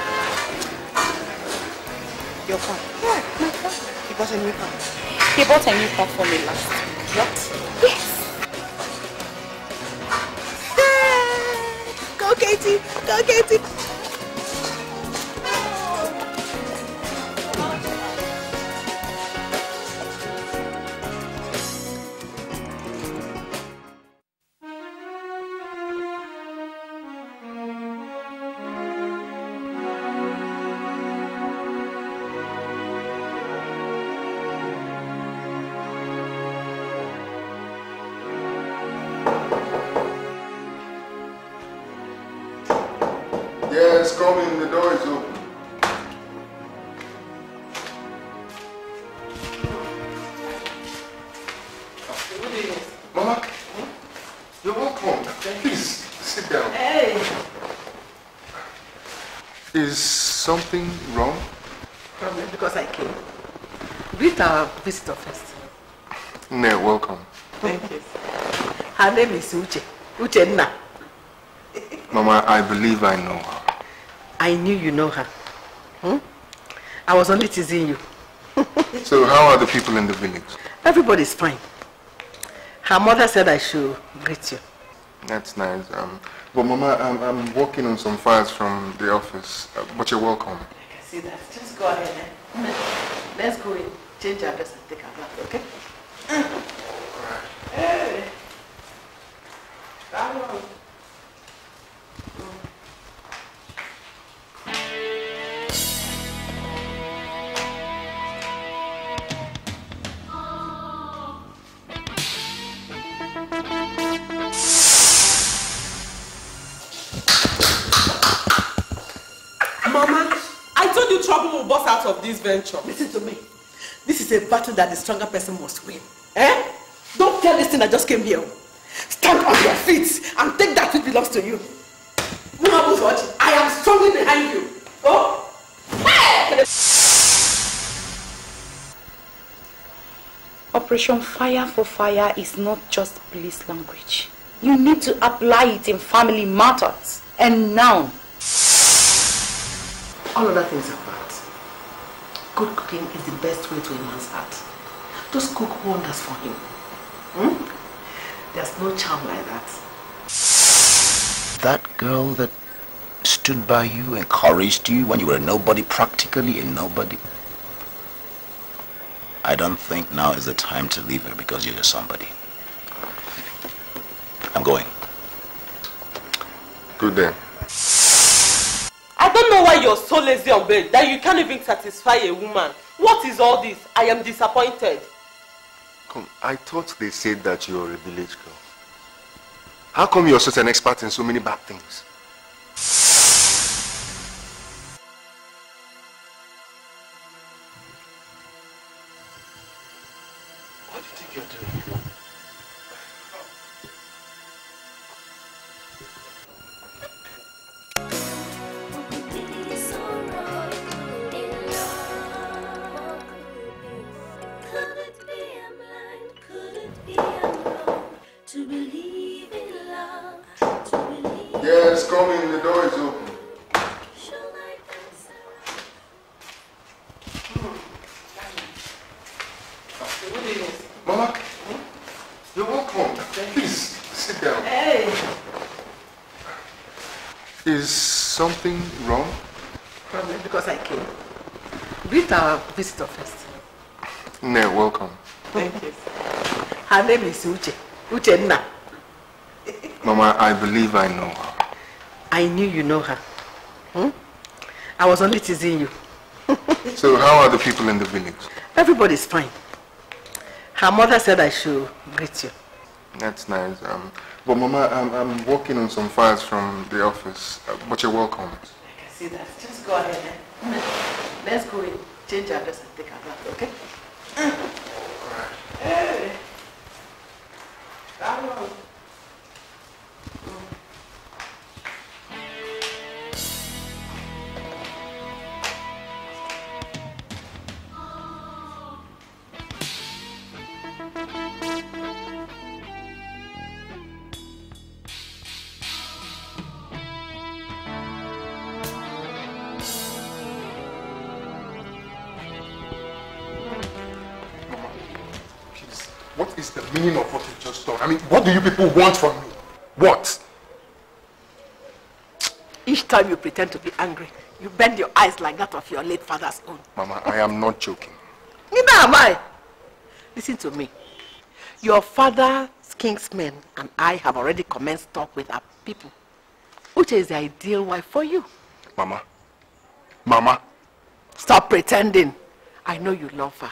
Your car? Yeah, my car. He bought a new car. He bought a new car for me last week. What? Yes. Go, Katie. Go, Katie. Is Uche. Uchenna. Mama, I believe I know her. I knew you know her. Hmm? I was only teasing you. So how are the people in the village? Everybody's fine. Her mother said I should greet you. That's nice. Um, but Mama, I'm, I'm working on some files from the office. Uh, but you're welcome. I can see that. Just go ahead. Eh? Let's go in, change our dress and take our bath, okay? Hey. Come on. Mama, I told you trouble will burst out of this venture. Listen to me. This is a battle that the stronger person must win. Eh? Don't tell this thing I just came here. Stand on your feet and take that which belongs to you. Muhammad watch. I am strongly behind you. Oh? Hey! Operation Fire for Fire is not just police language. You need to apply it in family matters. And now, All other things apart. Good cooking is the best way to a man's heart. Just cook wonders for him. Hmm? There's no charm like that. That girl that stood by you, encouraged you when you were nobody, practically a nobody. I don't think now is the time to leave her because you're somebody. I'm going. Good day. I don't know why you're so lazy on bed that you can't even satisfy a woman. What is all this? I am disappointed. Come, I thought they said that you're a village girl. How come you're such an expert in so many bad things? Is Uche. Uchenna. Mama, I believe I know her. I knew you know her. Hmm? I was only teasing you. So how are the people in the village? Everybody's fine. Her mother said I should greet you. That's nice. Um, but Mama, I'm, I'm working on some files from the office. Uh, but you're welcome. I can see that. Just go ahead. Eh? Let's go in, change our dress and take our bath, okay? People want from me? What? Each time you pretend to be angry, you bend your eyes like that of your late father's own. Mama, I am not joking. Neither am I. Listen to me. Your father's kingsmen and I have already commenced talk with our people. Which is the ideal wife for you. Mama. Mama. Stop pretending. I know you love her.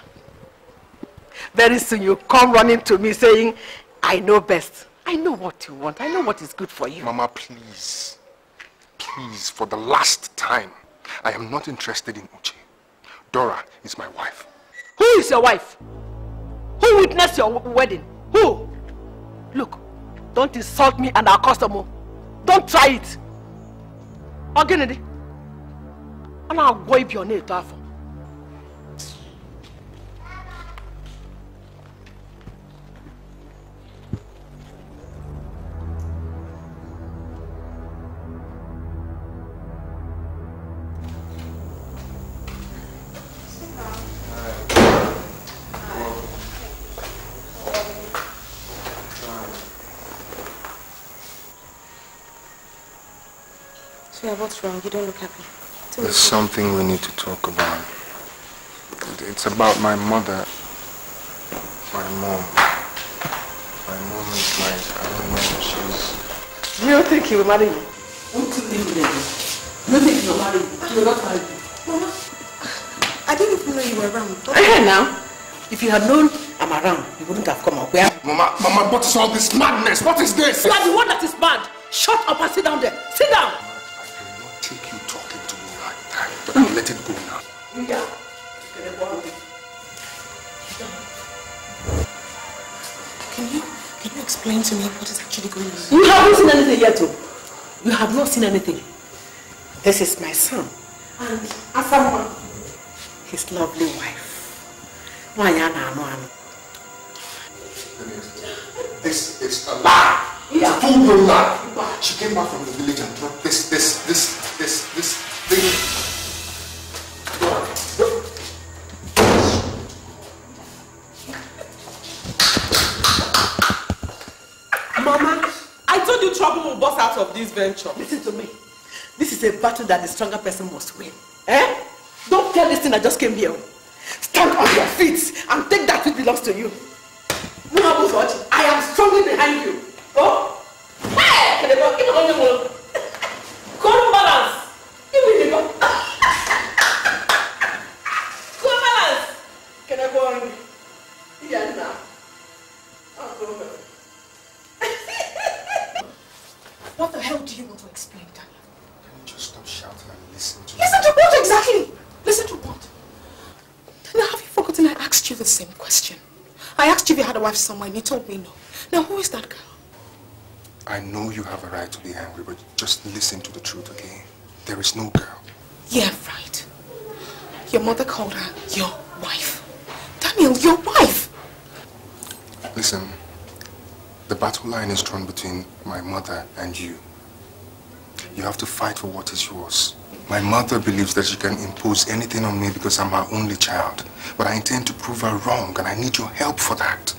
Very soon you come running to me saying, I know best. I know what you want. I know what is good for you. Mama, please. Please, for the last time, I am not interested in Uche. Dora is my wife. Who is your wife? Who witnessed your wedding? Who? Look, don't insult me and our customer. Don't try it. Ana agwọ ibi ọ na-eto afọ. Wrong? You don't look happy. Tell me There's something. something we need to talk about. It's about my mother. My mom. My mom is like, I don't know, she's... You don't think he will marry you? Won't you leave me again? You think he will marry you? He will not marry you. Mama, I didn't even know you were around. Hey, now, if you had known I'm around, you wouldn't have come up. Where? Mama, Mama, what is all this madness? What is this? You are the one that is mad. Shut up and sit down there. Sit down. That, but let it go now. Yeah. Can you, can you explain to me what is actually going on? You haven't seen anything yet, oh. You have not seen anything. This is my son. And Asama, his lovely wife. Wanyana Anuanu. This is a lie. It's a full-blown lie. She came back from the village and brought this, this, this, this, this thing. Trouble will burst out of this venture. Listen to me. This is a battle that the stronger person must win. Eh? Don't tell this thing I just came here. Stand on your feet and take that which belongs to you. No? I am strongly behind you. Oh? Hey! Wife somewhere and you told me no. Now, who is that girl? I know you have a right to be angry, but just listen to the truth again. There is no girl. Yeah, right. Your mother called her your wife. Daniel, your wife! Listen, the battle line is drawn between my mother and you. You have to fight for what is yours. My mother believes that she can impose anything on me because I'm her only child. But I intend to prove her wrong and I need your help for that.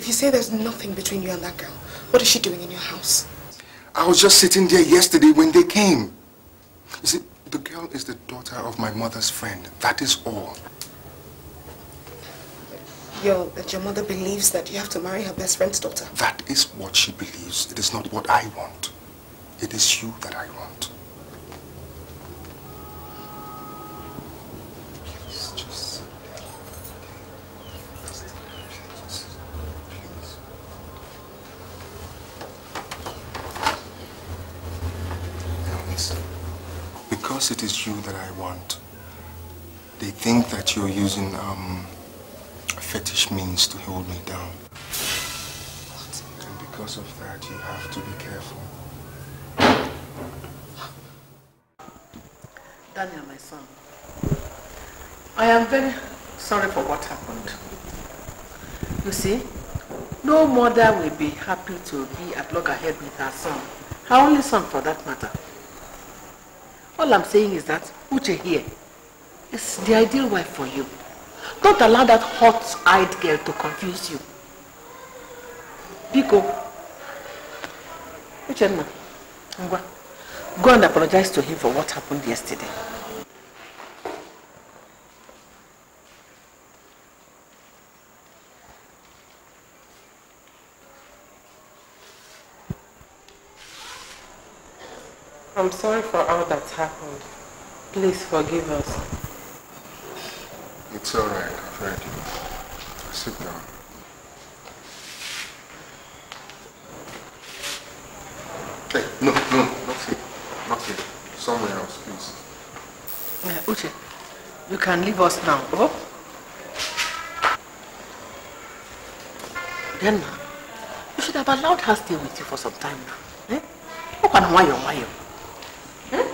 If you say there's nothing between you and that girl, what is she doing in your house? I was just sitting there yesterday when they came. You see, the girl is the daughter of my mother's friend. That is all. Your, that your mother believes that you have to marry her best friend's daughter. That is what she believes. It is not what I want. It is you that I want. Please, just... Now listen. Because it is you that I want, they think that you're using um, fetish means to hold me down. And because of that, you have to be careful. Daniel, my son, I am very sorry for what happened. You see, no mother will be happy to be at loggerhead with her son, her only son for that matter. All I'm saying is that Uche here is the ideal wife for you. Don't allow that hot-eyed girl to confuse you. Biko, Uchenna, Ngwa, go and apologize to him for what happened yesterday. I'm sorry for all that's happened. Please forgive us. It's all right, I've you. Sit down. Hey, no, no, not here. Not here. Somewhere else, please. Uh, Uche, you can leave us now, oh? Then, you should have allowed her stay with you for some time now. Eh? Open wayo wayo. Eh?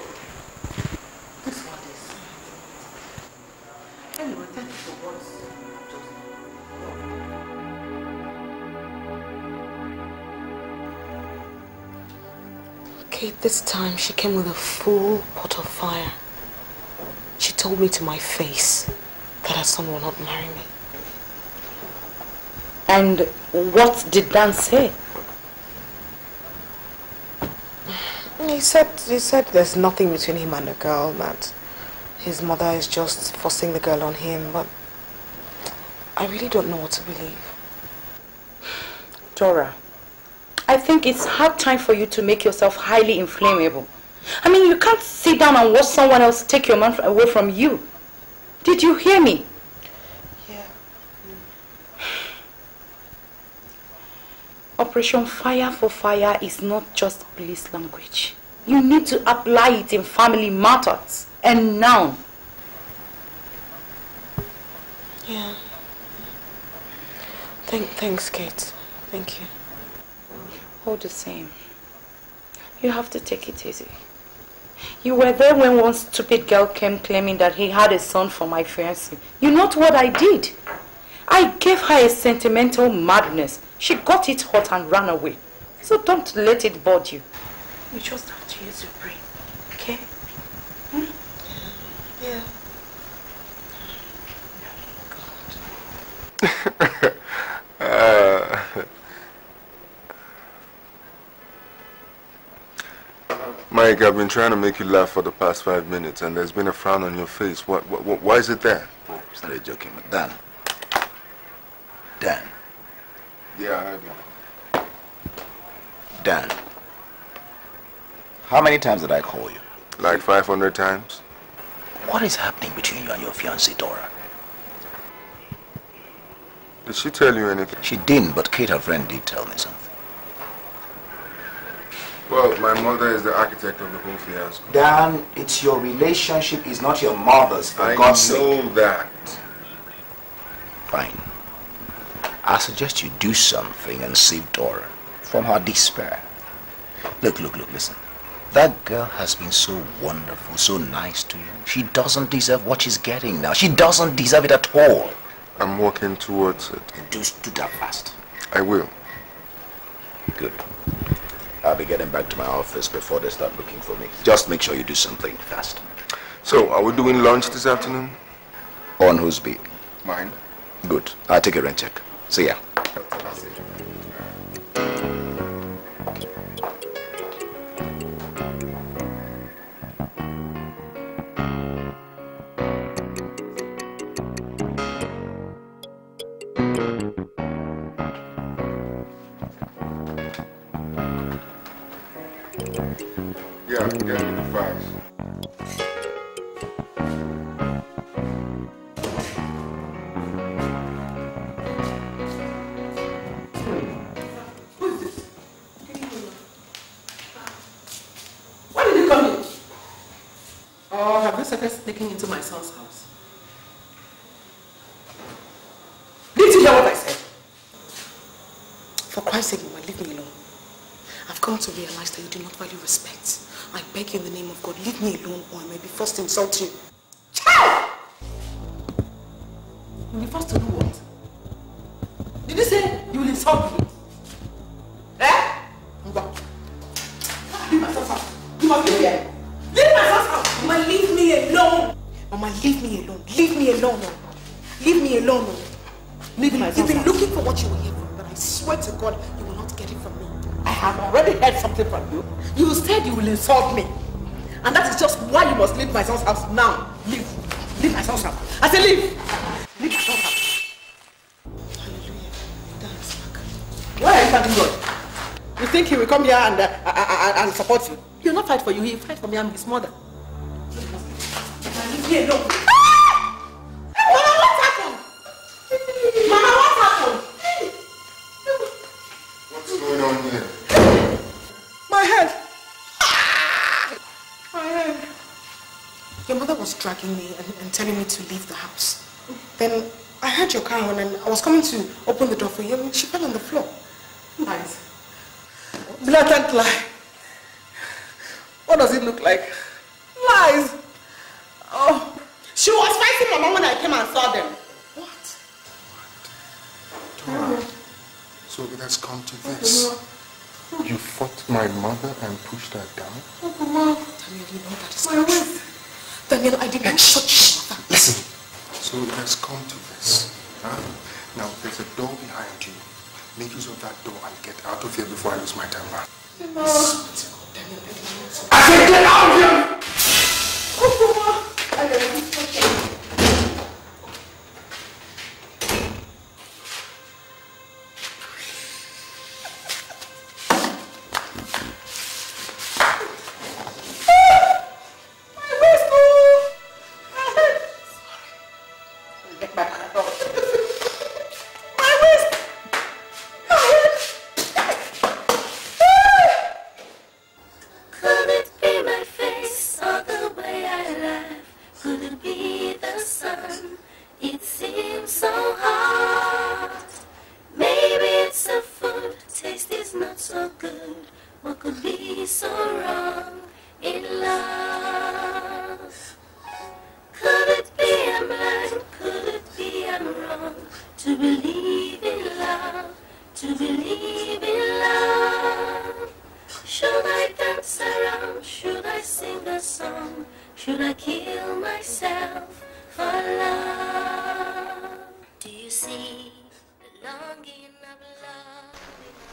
Okay, this time she came with a full pot of fire. She told me to my face that her son will not marry me. And what did Dan say? He said he said there's nothing between him and the girl, that his mother is just forcing the girl on him, but I really don't know what to believe. Dora, I think it's hard time for you to make yourself highly inflammable. I mean, you can't sit down and watch someone else take your man away from you. Did you hear me? Yeah. Operation Fire for Fire is not just police language. You need to apply it in family matters. And now. Yeah. Thank, thanks, Kate. Thank you. All the same, you have to take it easy. You were there when one stupid girl came claiming that he had a son for my fiancé. You know what I did? I gave her a sentimental madness. She got it hot and ran away. So don't let it bother you. You just have to use your brain, okay? Hmm? Yeah. Uh, Mike, I've been trying to make you laugh for the past five minutes, and there's been a frown on your face. What? what, what why is it there? Oh, it's not a joking, but Dan. Dan. Yeah, I heard you. Dan. How many times did I call you? Like 500 times? What is happening between you and your fiancée, Dora? Did she tell you anything? She didn't, but Kate, her friend, did tell me something. Well, my mother is the architect of the whole fiasco. Dan, it's your relationship, it's not your mother's, for I God's know sake. that. Fine. I suggest you do something and save Dora from her despair. Look, look, look, listen. That girl has been so wonderful, so nice to you. She doesn't deserve what she's getting now. She doesn't deserve it at all. I'm working towards it. Do, do that fast. I will. Good. I'll be getting back to my office before they start looking for me. Just make sure you do something fast. So, are we doing lunch this afternoon? On whose beat? Mine. Good. I'll take a rent check. See ya. Of God, leave me alone or I may be forced to insult you. House now. Leave. Leave my house. I say leave. Leave my house. Why are you fighting God? You think he will come here and, uh, uh, uh, and support you? He will not fight for you. He will fight for me and his mother. Dragging me and, and telling me to leave the house. Then I heard your car on and I was coming to open the door for you and she fell on the floor. Lies. Blatant lie. What does it look like? Lies. Oh. She was fighting my mom when I came and saw them. What? Dora, so it has come to this. You fought my mother and pushed her down? Daniel, you know that is not true. Daniel, I did not your mother. Listen. So it has come to this. Huh? Now, there's a door behind you. Make use of that door and get out of here before I lose my temper. I said get out of here! Oh,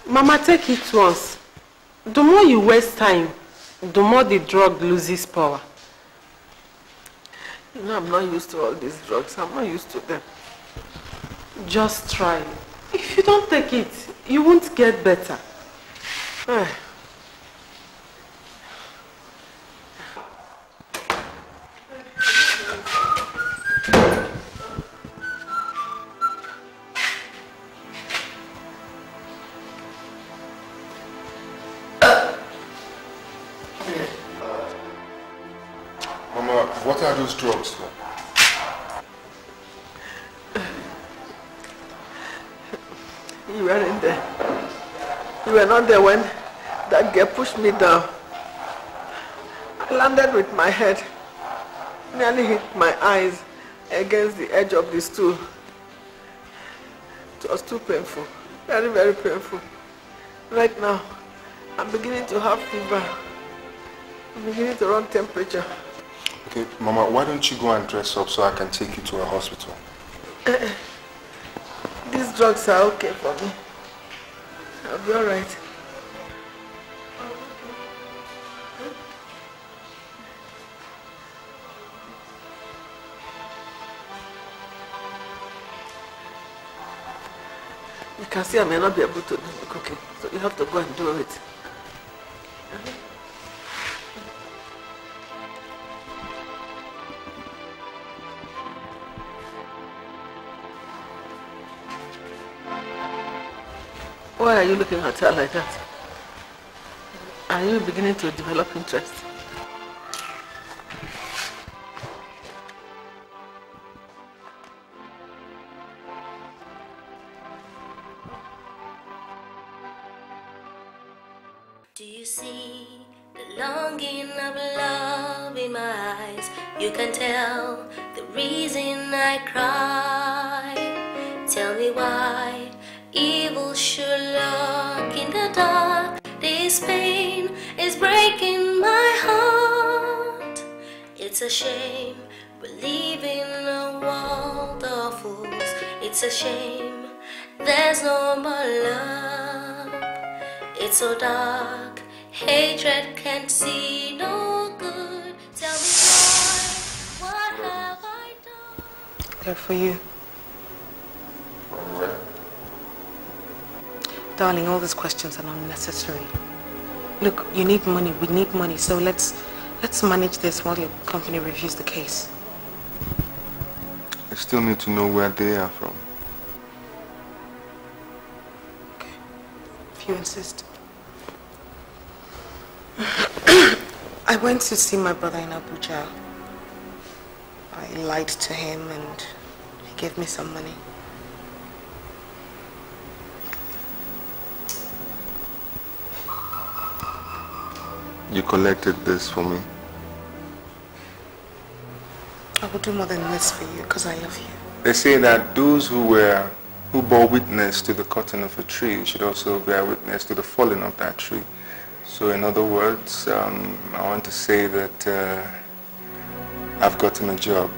Mama, take it once. The more you waste time, the more the drug loses power. You know, I'm not used to all these drugs. I'm not used to them. Just try. If you don't take it, you won't get better. Were not there when that girl pushed me down. I landed with my head, nearly hit my eyes against the edge of the stool. It was too painful, very, very painful. Right now, I'm beginning to have fever. I'm beginning to run temperature. Okay, Mama, why don't you go and dress up so I can take you to a hospital? Eh, These drugs are okay for me. I'll be alright. You can see I may not be able to do the cooking, so you have to go and do it. Why are you looking at her like that? Are you beginning to develop interest? For you. Darling, all these questions are unnecessary. Look, you need money, we need money, so let's let's manage this while your company reviews the case. I still need to know where they are from. If you insist. I went to see my brother in Abuja. I lied to him and he gave me some money. You collected this for me. I will do more than this for you because I love you. They say that those who were who bore witness to the cutting of a tree should also bear witness to the falling of that tree. So in other words, um, I want to say that uh, I've gotten a job.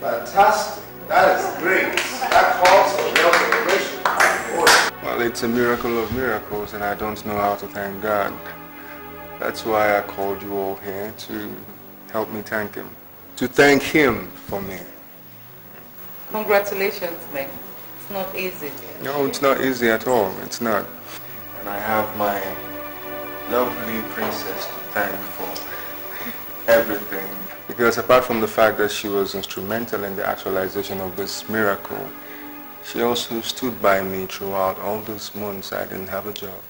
Fantastic. That is great. That calls for real celebration. Well, Well, it's a miracle of miracles, and I don't know how to thank God. That's why I called you all here to help me thank Him. To thank Him for me. Congratulations, man. It's not easy. No, it's not easy at all. It's not. And I have my lovely princess to thank for everything. Because apart from the fact that she was instrumental in the actualization of this miracle, she also stood by me throughout all those months I didn't have a job.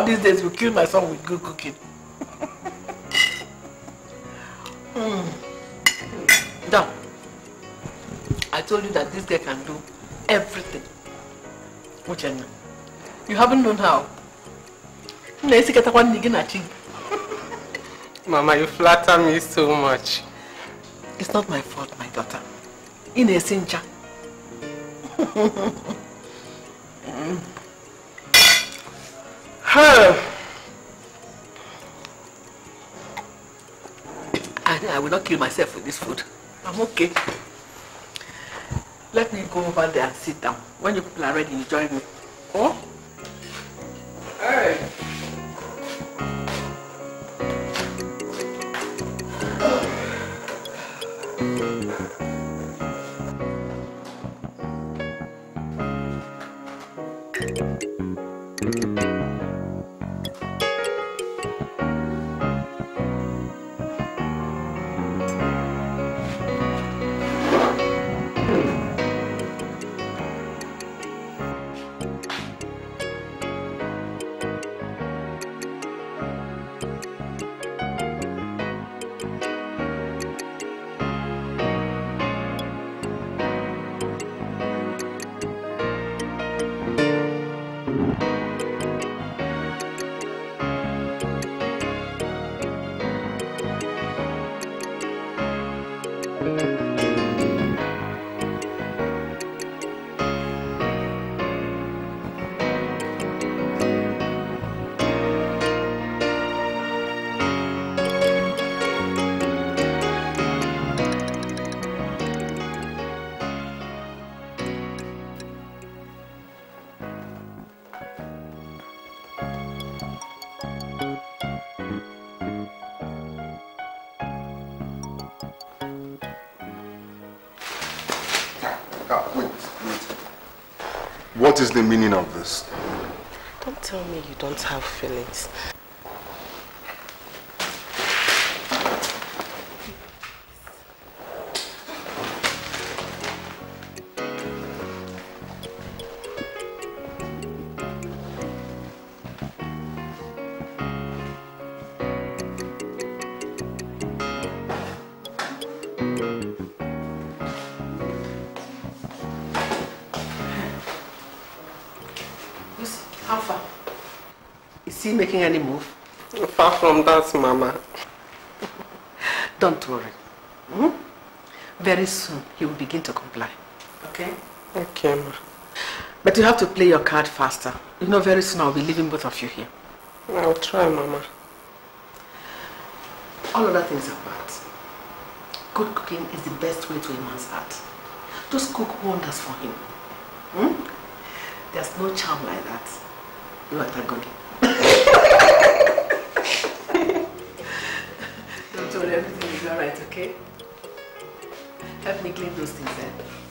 Of these days we'll kill my son with good cooking. mm. Now, I told you that this girl can do everything. Uchenna, you haven't known how. Na-esikata nwanne gị na chi gị. Mama, you flatter me so much. It's not my fault, my daughter. Ị na-esi ncha. I, I will not kill myself with this food. I'm okay. Let me go over there and sit down. When you people are ready, you join me. Oh? The meaning of this? Don't tell me you don't have feelings. Making any move? Far from that, Mama. Don't worry. Hmm? Very soon he will begin to comply. Okay? Okay, ma. But you have to play your card faster. You know, very soon I'll be leaving both of you here. I'll try, Mama. All other things apart. Good cooking is the best way to a man's heart. Just cook wonders for him. Hmm? There's no charm like that. You are that good. Everything is alright, okay? Help me clean those things then.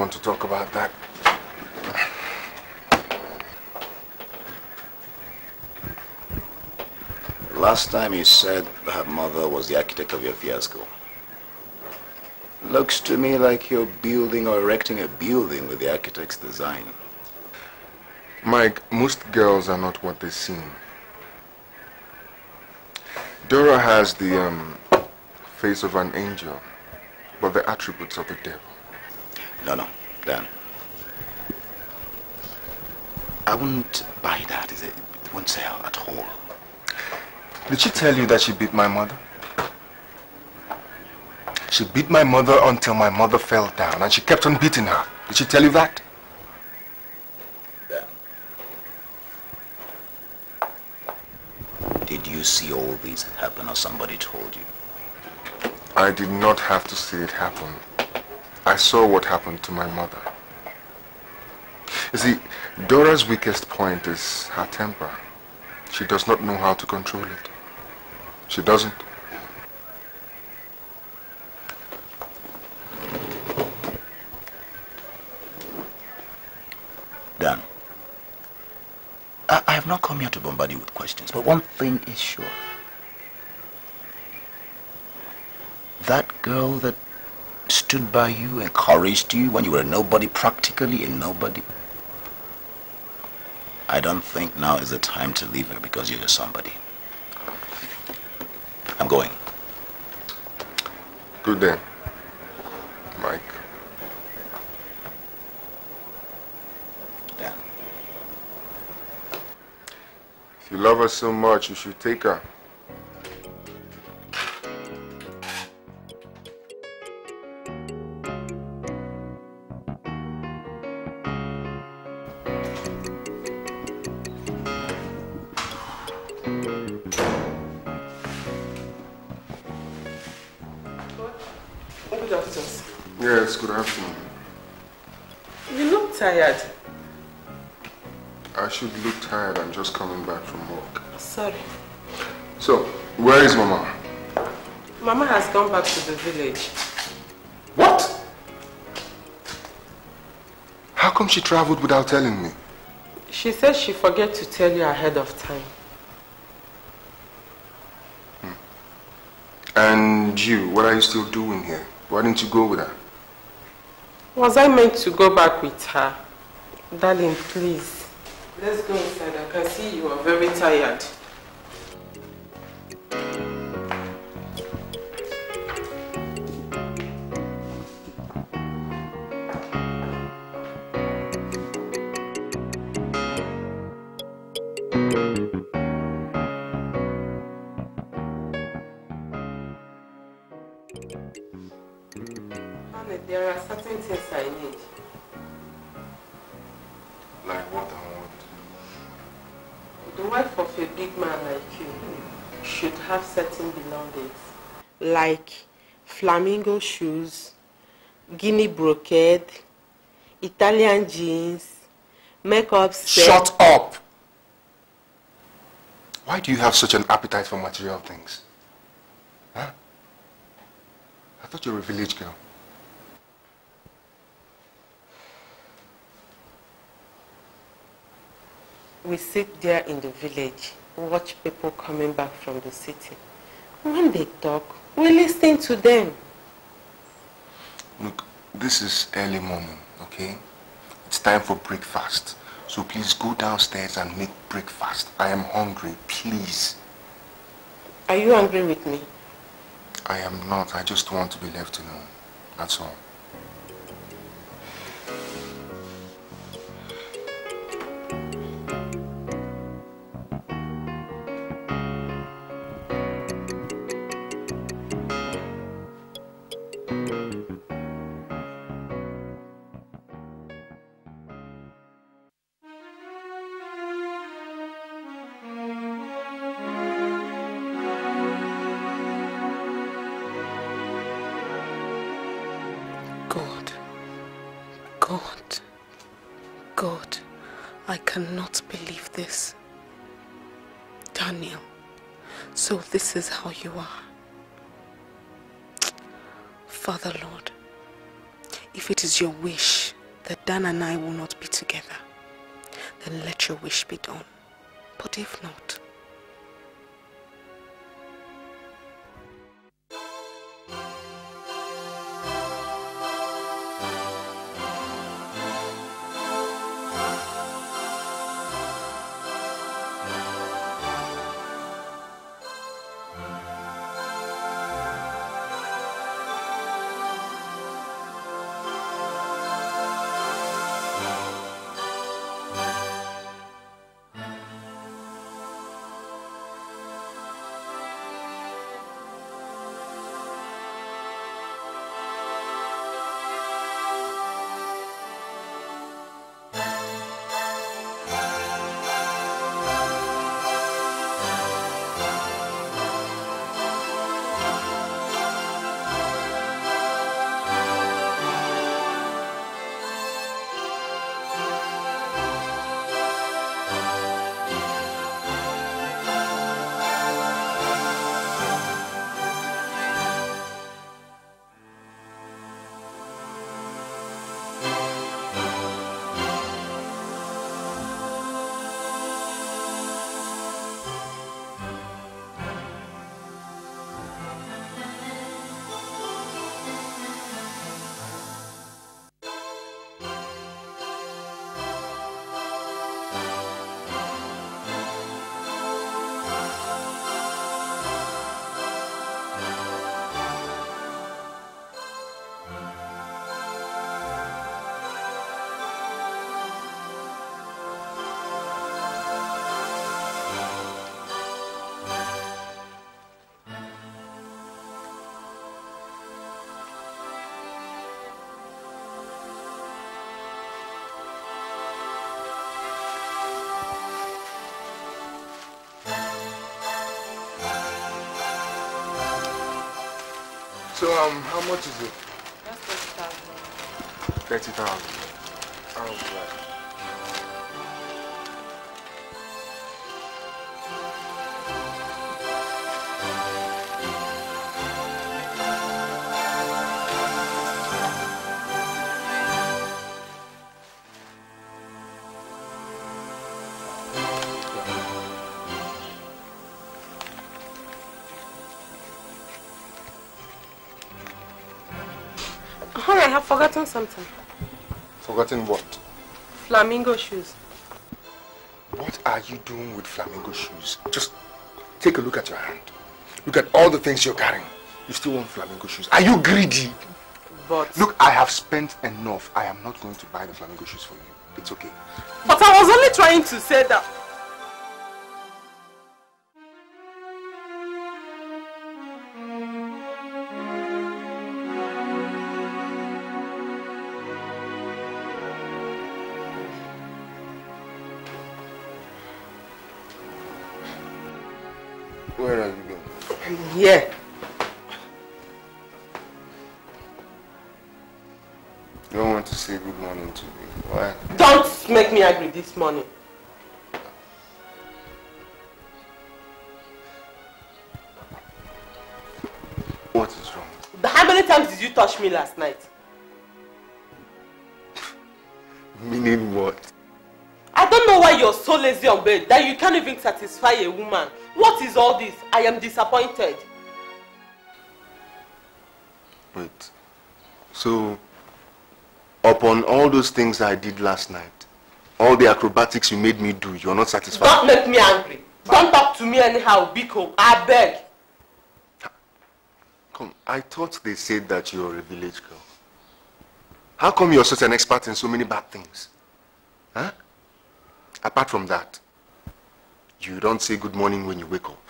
Want to talk about that. Last time you said her mother was the architect of your fiasco. Looks to me like you're building or erecting a building with the architect's design. Mike, most girls are not what they seem. Dora has the um, face of an angel, but the attributes of the devil. No, no, Dan. I wouldn't buy that. It won't sell at all. Did she tell you that she beat my mother? She beat my mother until my mother fell down and she kept on beating her. Did she tell you that? Did you see all this happen or somebody told you? I did not have to see it happen. I saw what happened to my mother. You see, Dora's weakest point is her temper. She does not know how to control it. She doesn't. Dan, I, I have not come here to bombard you with questions, but one thing is sure. That girl that stood by you, encouraged you when you were a nobody, practically a nobody. I don't think now is the time to leave her because you're somebody. I'm going. Good day, Mike. Dan. If you love her so much, you should take her. Just coming back from work. Sorry. So, where is Mama? Mama has gone back to the village. What? How come she traveled without telling me? She said she forget to tell you ahead of time. Hmm. And you, what are you still doing here? Why didn't you go with her? Was I meant to go back with her? Darling, please. Let's go inside. I can see you are very tired. Flamingo shoes, guinea brocade, Italian jeans, makeup set. Shut up! Why do you have such an appetite for material things? Huh? I thought you were a village girl. We sit there in the village, watch people coming back from the city. When they talk, we listen to them. Look, this is early morning, okay? It's time for breakfast. So please go downstairs and make breakfast. I am hungry, please. Are you angry with me? I am not. I just want to be left alone. That's all. How much is it? That's 30,000. 30,000. Oh, Flamingo shoes. What are you doing with flamingo shoes? Just take a look at your hand. Look at all the things you're carrying. You still want flamingo shoes. Are you greedy? But... Look, I have spent enough. I am not going to buy the flamingo shoes for you. It's okay. But I was only trying to say that. Me last night? Meaning what? I don't know why you're so lazy on bed that you can't even satisfy a woman. What is all this? I am disappointed. Wait. So, upon all those things I did last night, all the acrobatics you made me do, you're not satisfied? Don't make me angry. Don't talk to me anyhow, Biko. I beg. I thought they said that you're a village girl. How come you're such an expert in so many bad things? Huh? Apart from that, you don't say good morning when you wake up.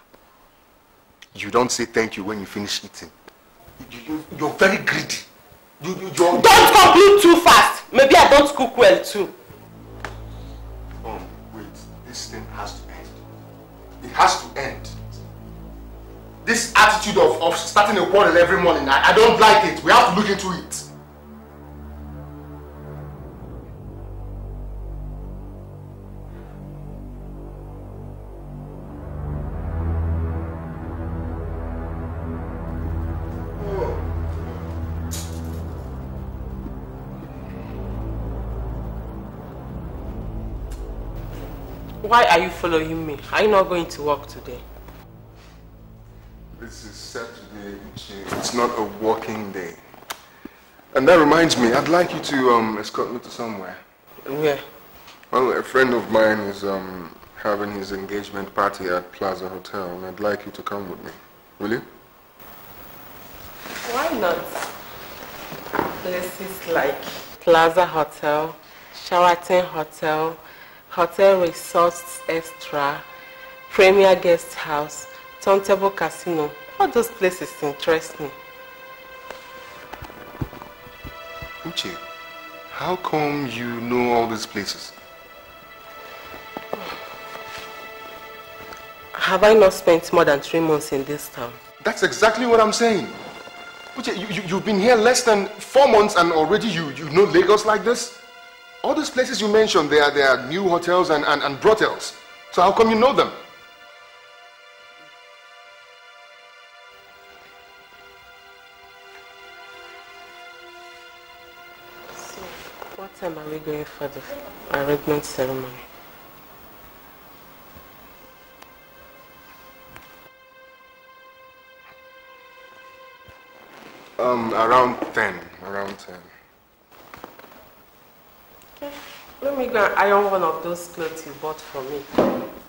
You don't say thank you when you finish eating. You, you, you're very greedy. You, you, you're... Don't conclude too fast. Maybe I don't cook well too. of starting a quarrel every morning. I, I don't like it. We have to look into it. Why are you following me? Are you not going to work today? Is Saturday, which is, it's not a working day. And that reminds me, I'd like you to um, escort me to somewhere. Where? Well, a friend of mine is um, having his engagement party at Plaza Hotel, and I'd like you to come with me. Will you? Why not? Places like Plaza Hotel, Sheraton Hotel, Hotel Resorts Extra, Premier Guest House, Turntable Casino, all those places interest me. Uche, how come you know all these places? Have I not spent more than three months in this town? That's exactly what I'm saying. Uche, you, you, have been here less than four months and already you, you know Lagos like this? All these places you mentioned, they are, they are new hotels and, and, and brothels. So how come you know them? time are we going for the arrangement ceremony? Um, around 10, around 10. Okay. Let me go and iron one of those clothes you bought for me.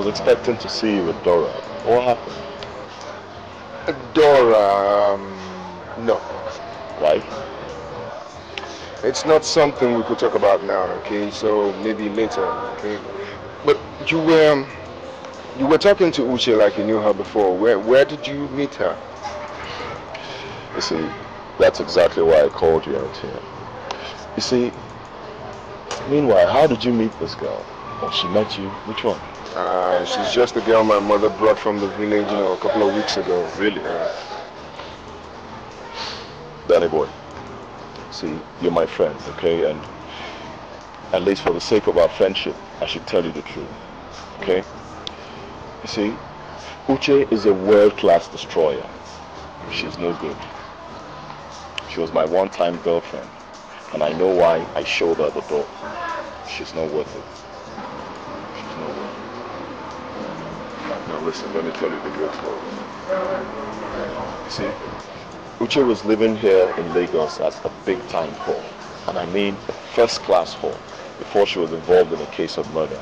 Was expecting to see you with Dora. What happened? Dora, um, no. Why? It's not something we could talk about now, okay? So maybe later, okay? But you were, um, you were talking to Uche like you knew her before. Where, where did you meet her? You see, that's exactly why I called you out here. You see, meanwhile, how did you meet this girl? Oh, she met you. Which one? Uh, she's just the girl my mother brought from the village, you know, a couple of weeks ago. Really? Danny boy, see, you're my friend, okay? And at least for the sake of our friendship, I should tell you the truth, okay? You see, Uche is a world-class destroyer. She's no good. She was my one-time girlfriend, and I know why I showed her the door. She's not worth it. She's not worth listen, let me tell you the real story. See, Uche was living here in Lagos at a big-time hall, and I mean a first-class hall, before she was involved in a case of murder.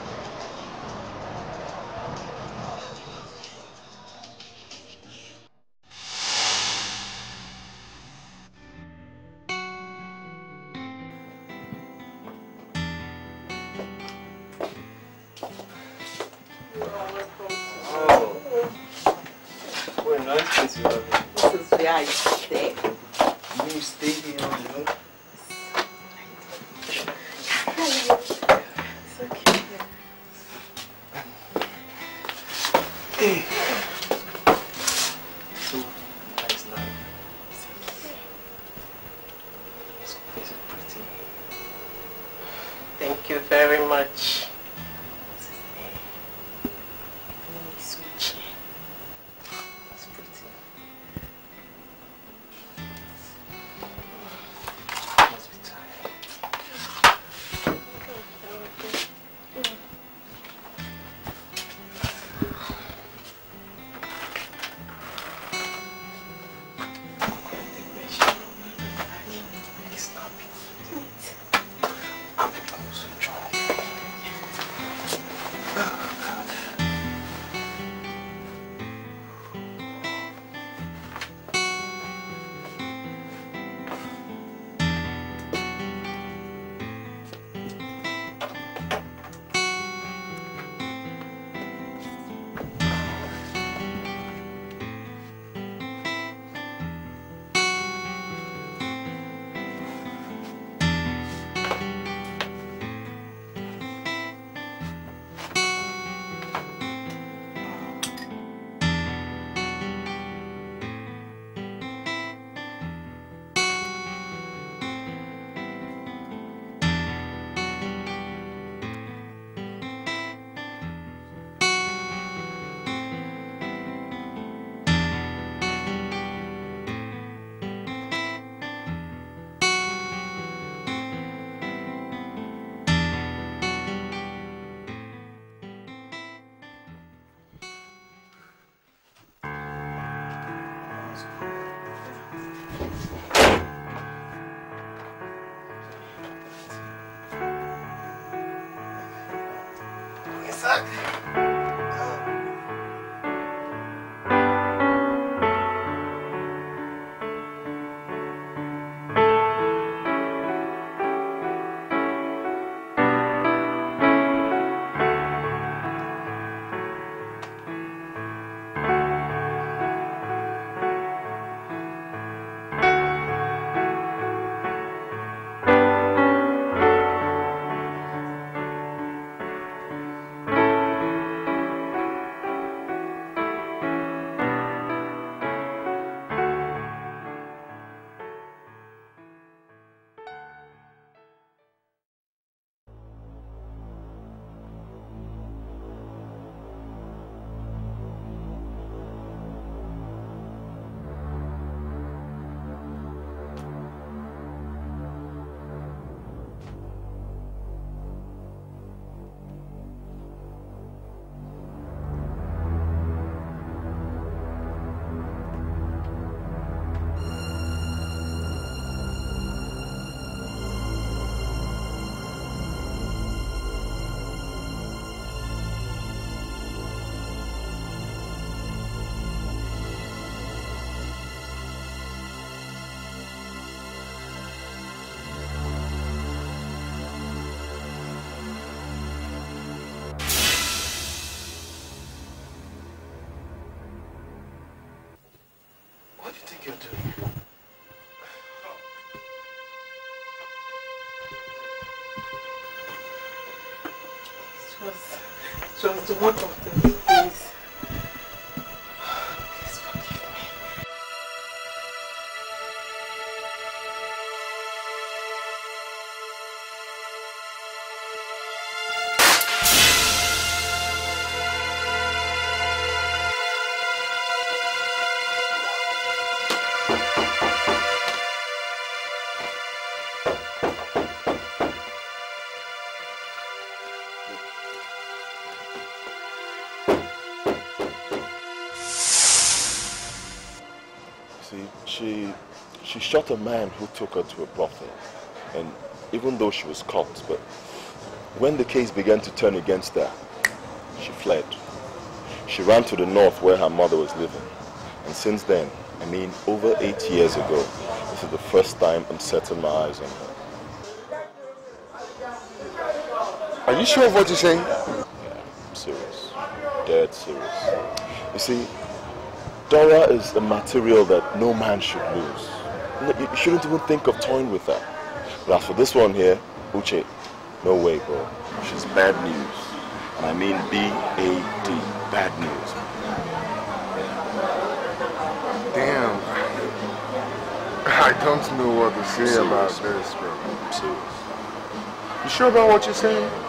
It it's the work shot a man who took her to a brothel, and even though she was caught, but when the case began to turn against her, she fled. She ran to the north where her mother was living, and since then, I mean over eight years ago, this is the first time I'm setting my eyes on her. Are you sure of what you're saying? Yeah, I'm serious, dead serious. You see, Dora is a material that no man should lose. No, You shouldn't even think of toying with her. But as for this one here, Uche, no way, bro. She's bad news. And I mean B-A-D, bad news. Damn. I don't know what to say about this, bro. I'm serious. You sure about what you're saying?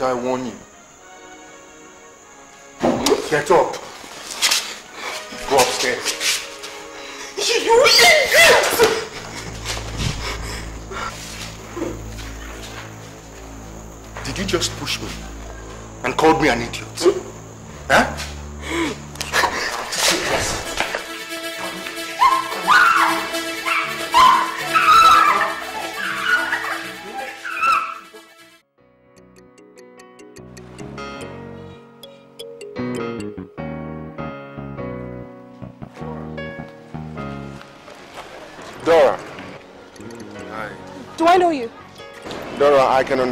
I warn you?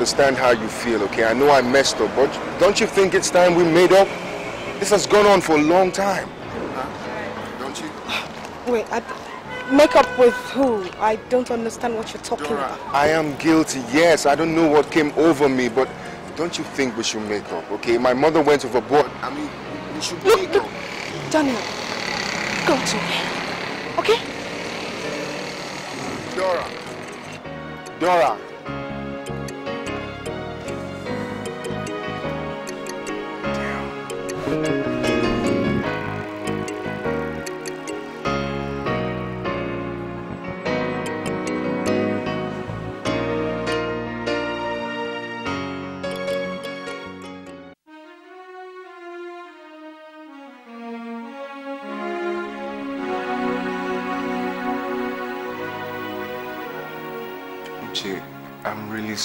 Understand how you feel, okay? I know I messed up, but don't you think it's time we made up? This has gone on for a long time. Don't you? Wait, I, make up with who? I don't understand what you're talking about. I am guilty, yes. I don't know what came over me, but don't you think we should make up, okay? My mother went overboard. I mean, we should make up. Daniel, go to bed. Okay? Dora. Dora.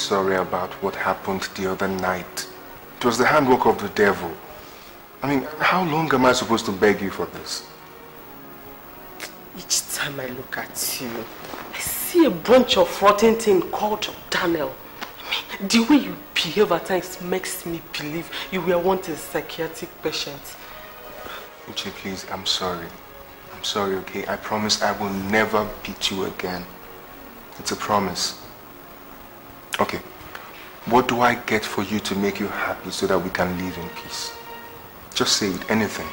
Sorry about what happened the other night. It was the handwork of the devil. I mean, how long am I supposed to beg you for this? Each time I look at you, I see a bunch of rotten thing called Daniel. I mean, the way you behave at times makes me believe you were once a psychiatric patient. Uche, please, I'm sorry. I'm sorry, okay? I promise I will never beat you again. It's a promise. Okay. What do I get for you to make you happy so that we can live in peace? Just say it, anything.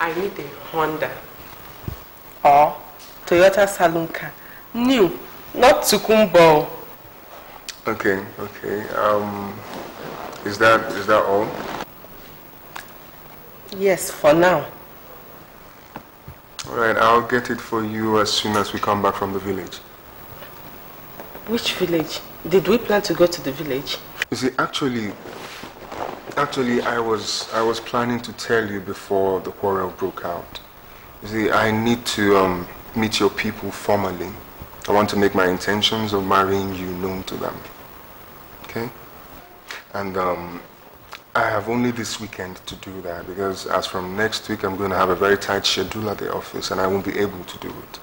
I need a Honda or Toyota Saloon car. New, not Tokunbo. Okay, okay. Um, is that is that all? Yes, for now. All right, I'll get it for you as soon as we come back from the village. Which village? Did we plan to go to the village? You see, actually, actually, I was I was planning to tell you before the quarrel broke out. You see, I need to um, meet your people formally. I want to make my intentions of marrying you known to them. Okay? And um, I have only this weekend to do that because as from next week, I'm going to have a very tight schedule at the office and I won't be able to do it.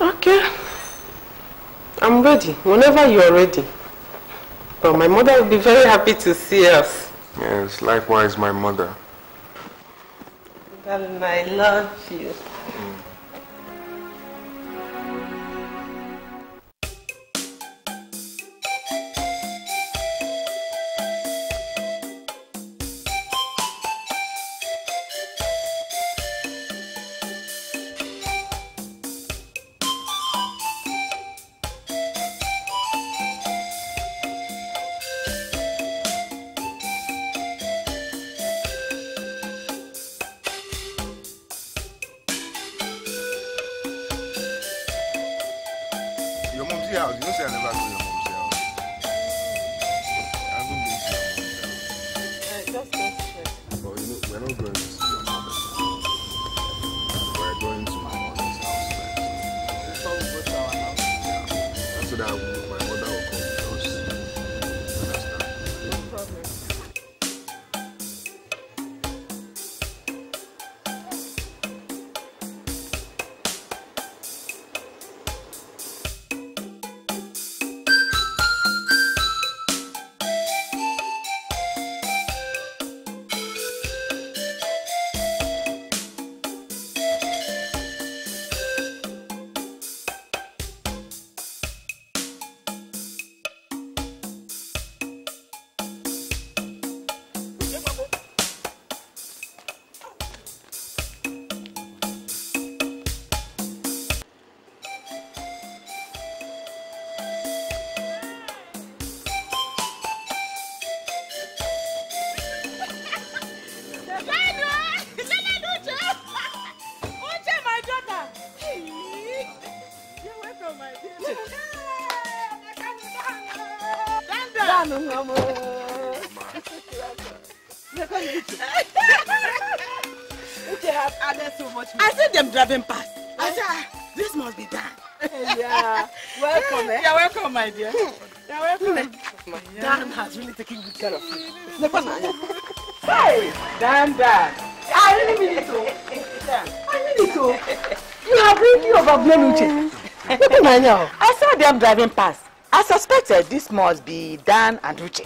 Okay. I'm ready. Whenever you're ready. But my mother will be very happy to see us. Yes, likewise, my mother. Darling, I love you. Driving past. I suspected this must be Dan and Uche.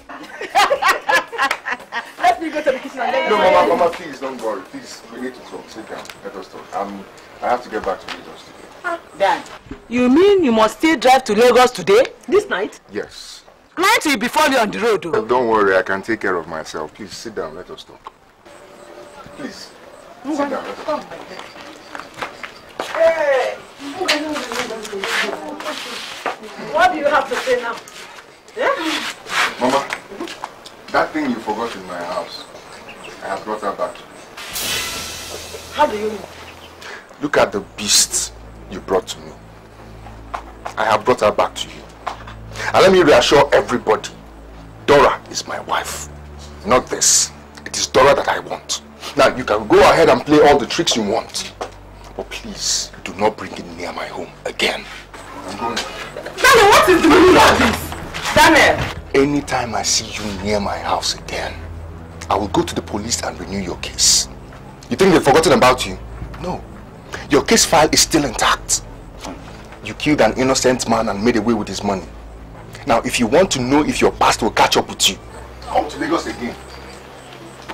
Let me go to the kitchen and let No, Mama, Mama, please don't worry. Please, we need to talk. Sit down. Let us talk. Um, I have to get back to Lagos today. Dan, you mean you must still drive to Lagos today? This night? Yes. Night will be falling on the road. Uh, Don't worry, I can take care of myself. Please sit down. Let us talk. Please. Sit down. Let us talk. Hey! What do you have to say now? Yeah? Mama, that thing you forgot in my house, I have brought her back. How do you mean? Look at the beast you brought to me. I have brought her back to you. And let me reassure everybody, Dora is my wife. Not this. It is Dora that I want. Now, you can go ahead and play all the tricks you want. But please, do not bring it near my home again. I'm going. Daniel, what is the meaning of this? Daniel! Anytime I see you near my house again, I will go to the police and renew your case. You think they've forgotten about you? No. Your case file is still intact. You killed an innocent man and made away with his money. Now, if you want to know if your past will catch up with you, come to Lagos again.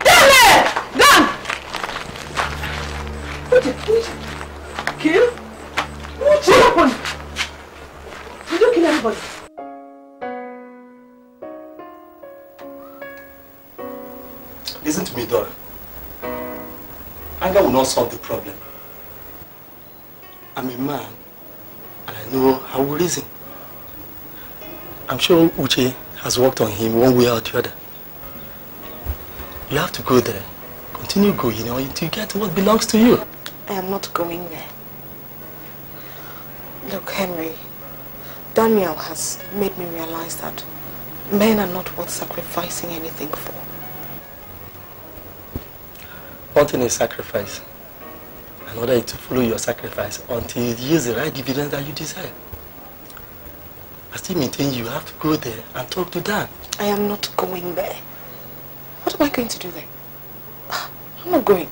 Daniel! Dan! Uche, Uche. Kill? What happened? Did you kill everybody? Listen to me, Dora. Anger will not solve the problem. I'm a man, and I know how we reason. I'm sure Uche has worked on him one way or the other. You have to go there. Continue going, you know, until you get what belongs to you. I am not going there. Look, Henry, Daniel has made me realize that men are not worth sacrificing anything for. One thing is sacrifice. Another is to follow your sacrifice until you yields the right dividend that you desire. I still maintain you have to go there and talk to Dan. I am not going there. What am I going to do there? I'm not going.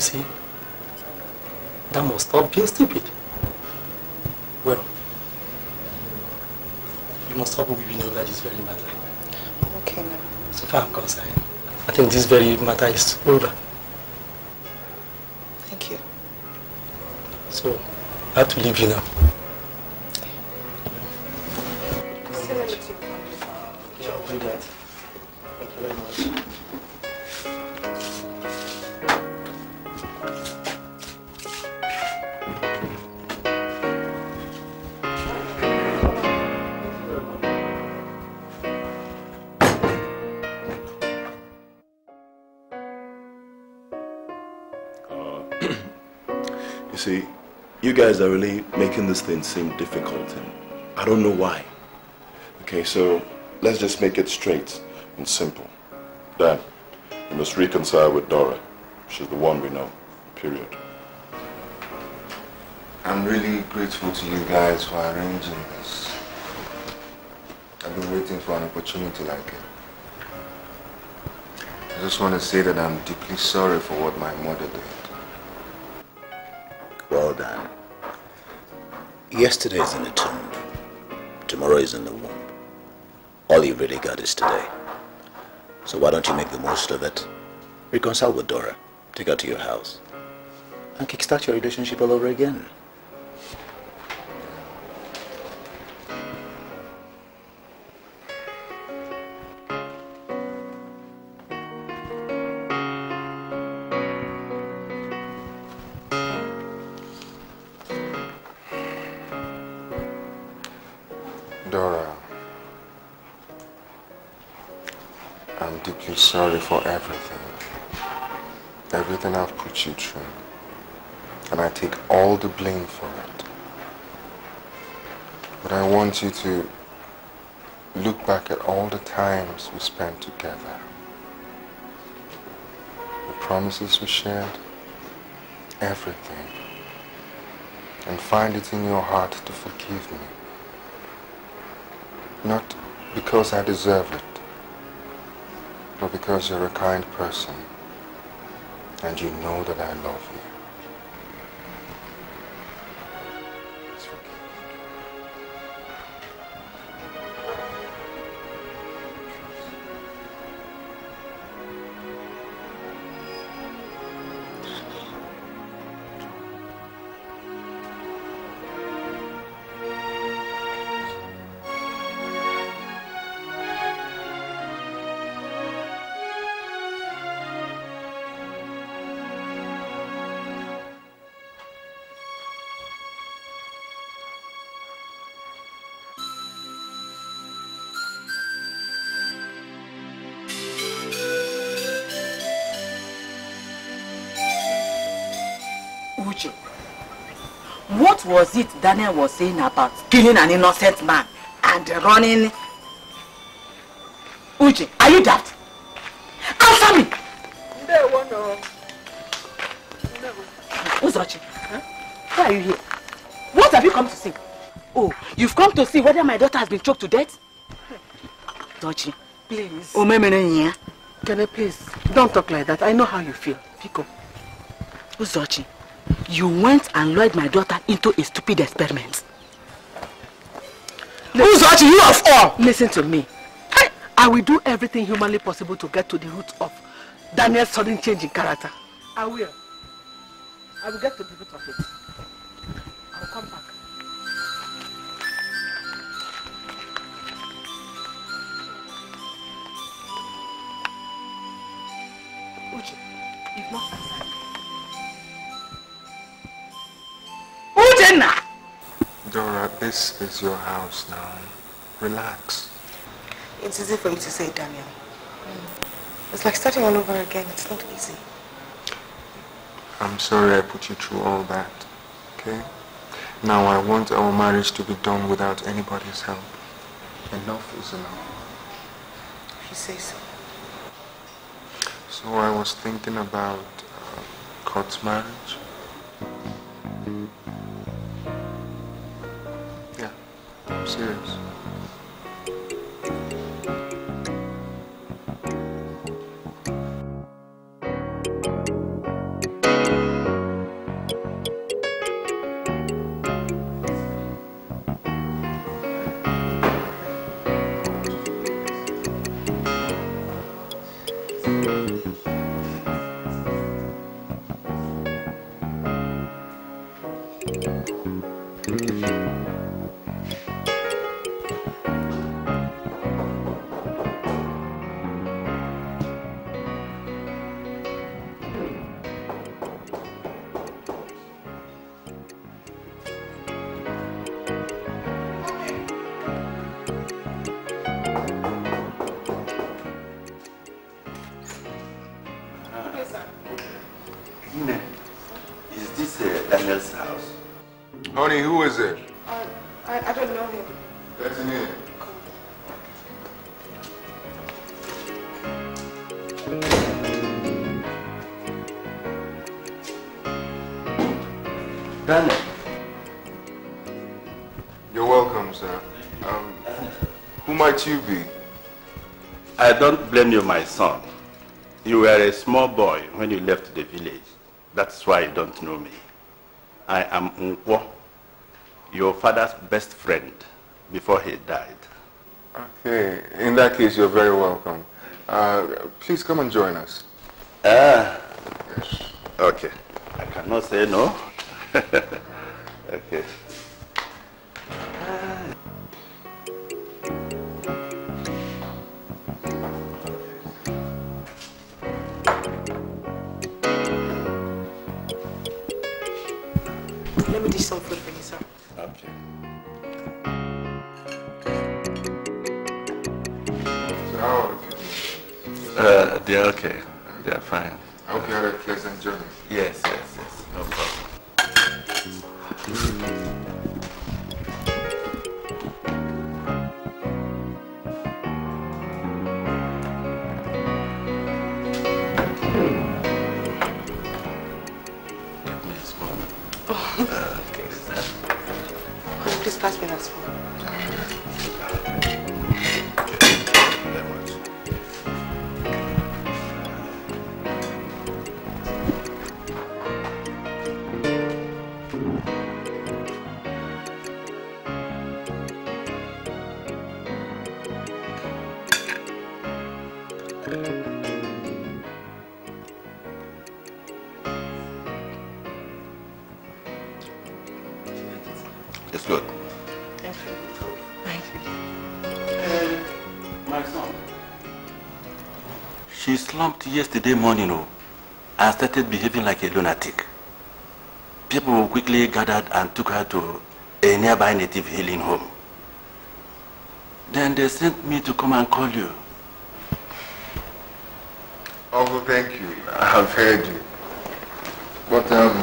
You see, that must stop being stupid. Well, you must stop weeping over this very matter. Okay, now. So far I'm concerned, I think this very matter is over. Thank you. So, I have to leave you now. Really making this thing seem difficult and I don't know why. Okay, so let's just make it straight and simple. Dan, you must reconcile with Dora. She's the one we know. Period. I'm really grateful to you guys for arranging this. I've been waiting for an opportunity like it. I just want to say that I'm deeply sorry for what my mother did. Yesterday is in the tomb. Tomorrow is in the womb. All you've really got is today. So why don't you make the most of it? Reconcile with Dora. Take her to your house. And kickstart your relationship all over again. For everything. Everything I've put you through. And I take all the blame for it. But I want you to look back at all the times we spent together. The promises we shared, everything and find it in your heart to forgive me. Not because I deserve it, but because you're a kind person and you know that I love you. Was it Daniel was saying about killing an innocent man and running? Uche, are you daft? Answer me! Uzochi, why are you here? What have you come to see? Oh, you've come to see whether my daughter has been choked to death? Uzochi, Please. oh, me me eh? Kene, please, don't talk like that. I know how you feel. Pico. Uzochi, you went and lured my daughter into a stupid experiment. Uzochi, you of all! Listen to me. I, I will do everything humanly possible to get to the root of Daniel's sudden change in character. I will. I will get to the root of it. This is your house now. Relax. It's easy for you to say, Daniel. It's like starting all over again. It's not easy. I'm sorry I put you through all that. Okay? Now I want our marriage to be done without anybody's help. Enough is enough. If you say so. So I was thinking about uh, court marriage. Honey, who is it? Uh, I, I don't know him. Let him in. Daniel. You're welcome, sir. Um, who might you be? I don't blame you, my son. You were a small boy when you left the village. That's why you don't know me. I am Nkwo, your father's best friend before he died. Okay, in that case, you're very welcome. Uh, please come and join us. Ah, okay. I cannot say no. okay. They're okay. They're fine. I hope you had a pleasant journey. Yes, yes, yes. No problem. Let me okay. Please pass me that spoon. Yesterday morning oh, I started behaving like a lunatic. People quickly gathered and took her to a nearby native healing home. Then they sent me to come and call you. Uncle, thank you. I've heard you. But um,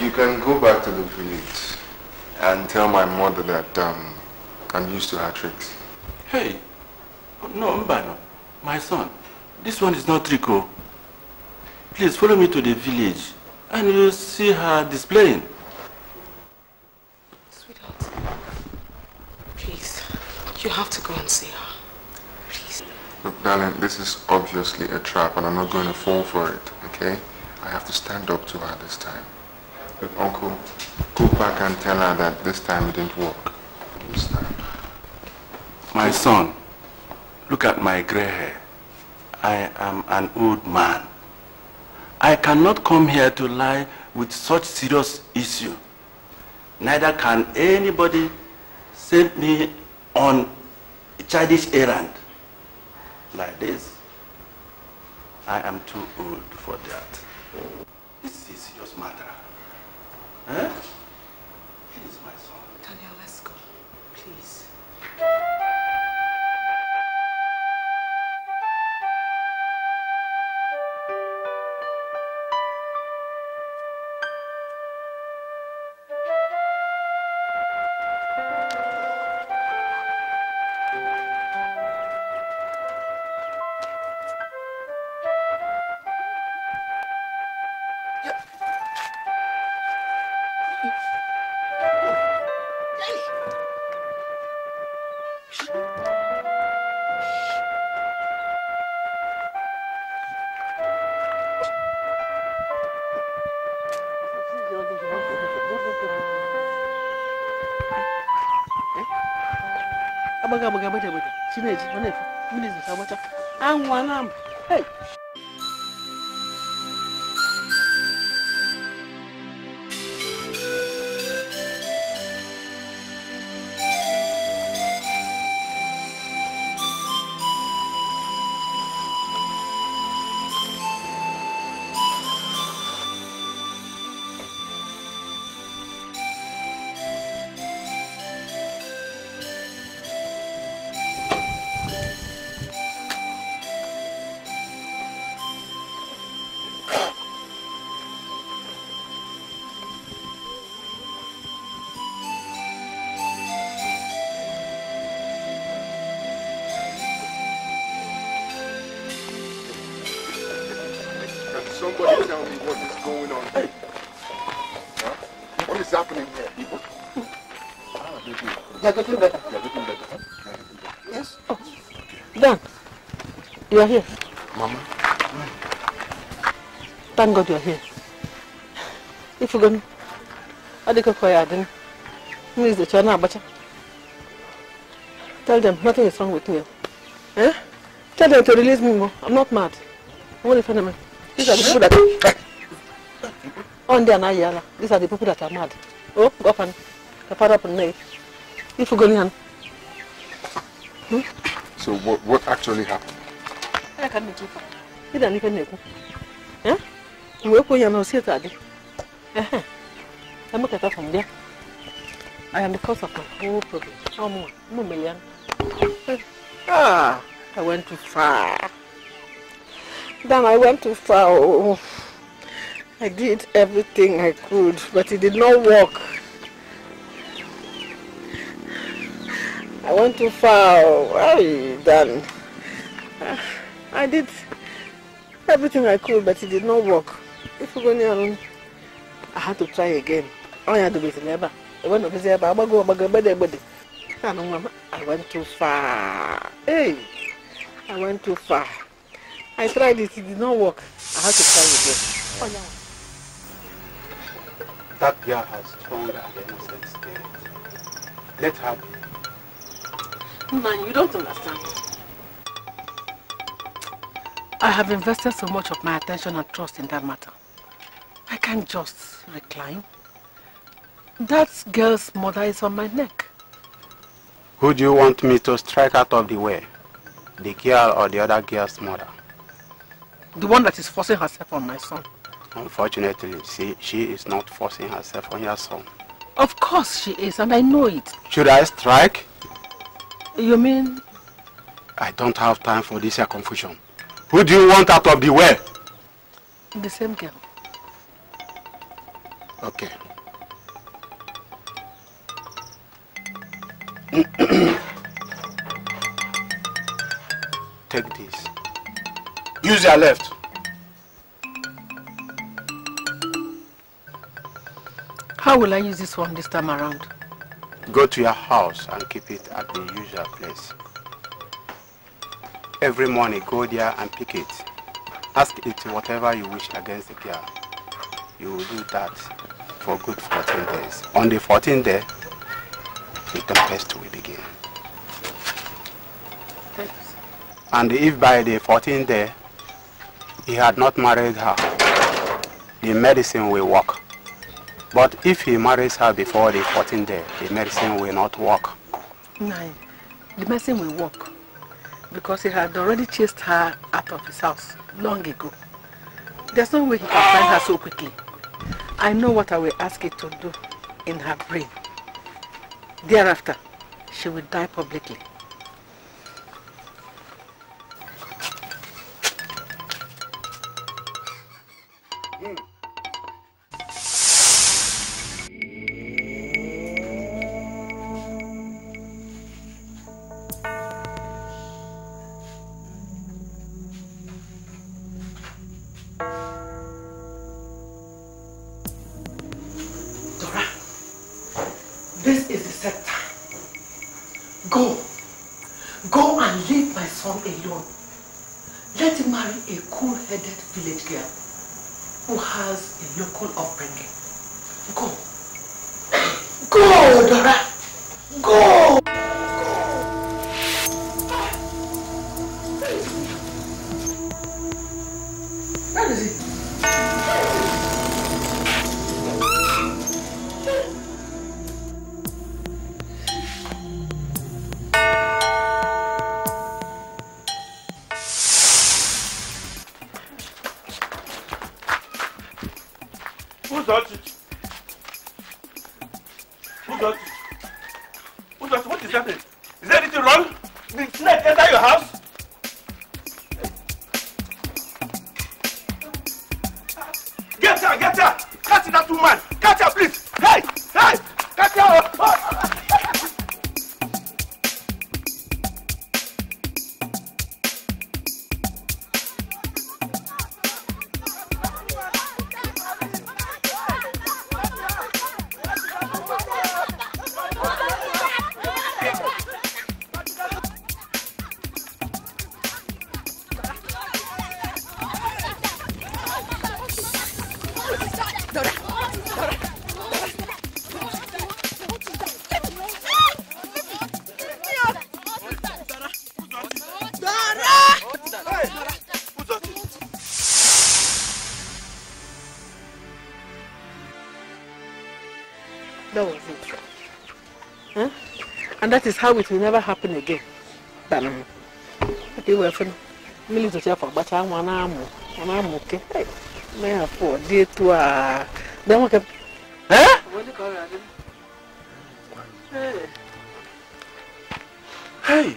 you can go back to the village and tell my mother that um, I'm used to her tricks. Hey, no, Mbano, my son, this one is not Trico. Please follow me to the village and you'll see her displaying. Sweetheart, please, you have to go and see her. Please. Look, darling, this is obviously a trap and I'm not going to fall for it, okay? I have to stand up to her this time. Look, Uncle, go back and tell her that this time it didn't work. Understand? My son, look at my gray hair. I am an old man. I cannot come here to lie with such serious issue. Neither can anybody send me on a childish errand like this. I am too old for that. This is a serious matter. Huh? buga buga mata mata mata an hey! You are here. Mama? Thank God you are here. If you're going, I think I'll then. Who is the China Abacha? Tell them nothing is wrong with me. Eh? Tell them to release me. I'm not mad. I'm only mine. These are the people that. On there now, Yala. These are the people that are mad. Oh, go. Kapara up and If you're going, hmm? So what, what actually happened? I can't make it. You don't even know. You work when you're not here today. I look at her from there. I am the cause of my whole problem. How? No million. Ah, I went too far. Then I went too far. Oh. I did everything I could, but it did not work. I went too far. Why done? Everything I could, but it did not work. If you go near I had to try again. ọnya dobeziri ebe a ebe na obezi ebe a agbago agbago egbede egbede anụ nwa m i went too far hey i went too far i tried it it did not work i had to try again ọnya nwa That girl has turned an innocent spirit. Let her be. Man, you don't understand. I have invested so much of my attention and trust in that matter. I can't just recline. That girl's mother is on my neck. Who do you want me to strike out of the way? The girl or the other girl's mother? The one that is forcing herself on my son. Unfortunately, she, she is not forcing herself on your son. Of course she is, and I know it. Should I strike? You mean I don't have time for this confusion. Who do you want out of the way? the same girl? Okay. Take this. Use your left. How will I use this one this time around? Go to your house and keep it at the usual place. Every morning, go there and pick it. Ask it whatever you wish against the girl. You will do that for good 14 days. On the 14th day, the tempest will begin. And if by the 14th day he had not married her, the medicine will work. But if he marries her before the 14th day, the medicine will not work. Nine. The medicine will work because he had already chased her out of his house long ago. There's no way he can find her so quickly. I know what I will ask it to do in her brain. Thereafter, she will die publicly. Son alone. Let him marry a cool-headed village girl who has a local upbringing. Go, And that is how it will never happen again. Than okay, well, for mmiri zocha afọ gbacha anwụ ọ na-amụ ọ na-amụ ke mee afọ dị etu a bịa nwoke Eh? Hey, Hey!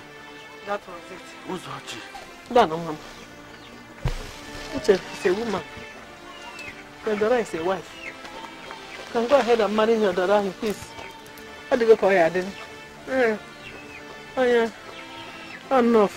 that was it. Who's? That no man. Uche is a woman. Daughter is a wife. You can go ahead and marry your daughter in peace. How do you go for her Eh. Oh yeah. Oh no,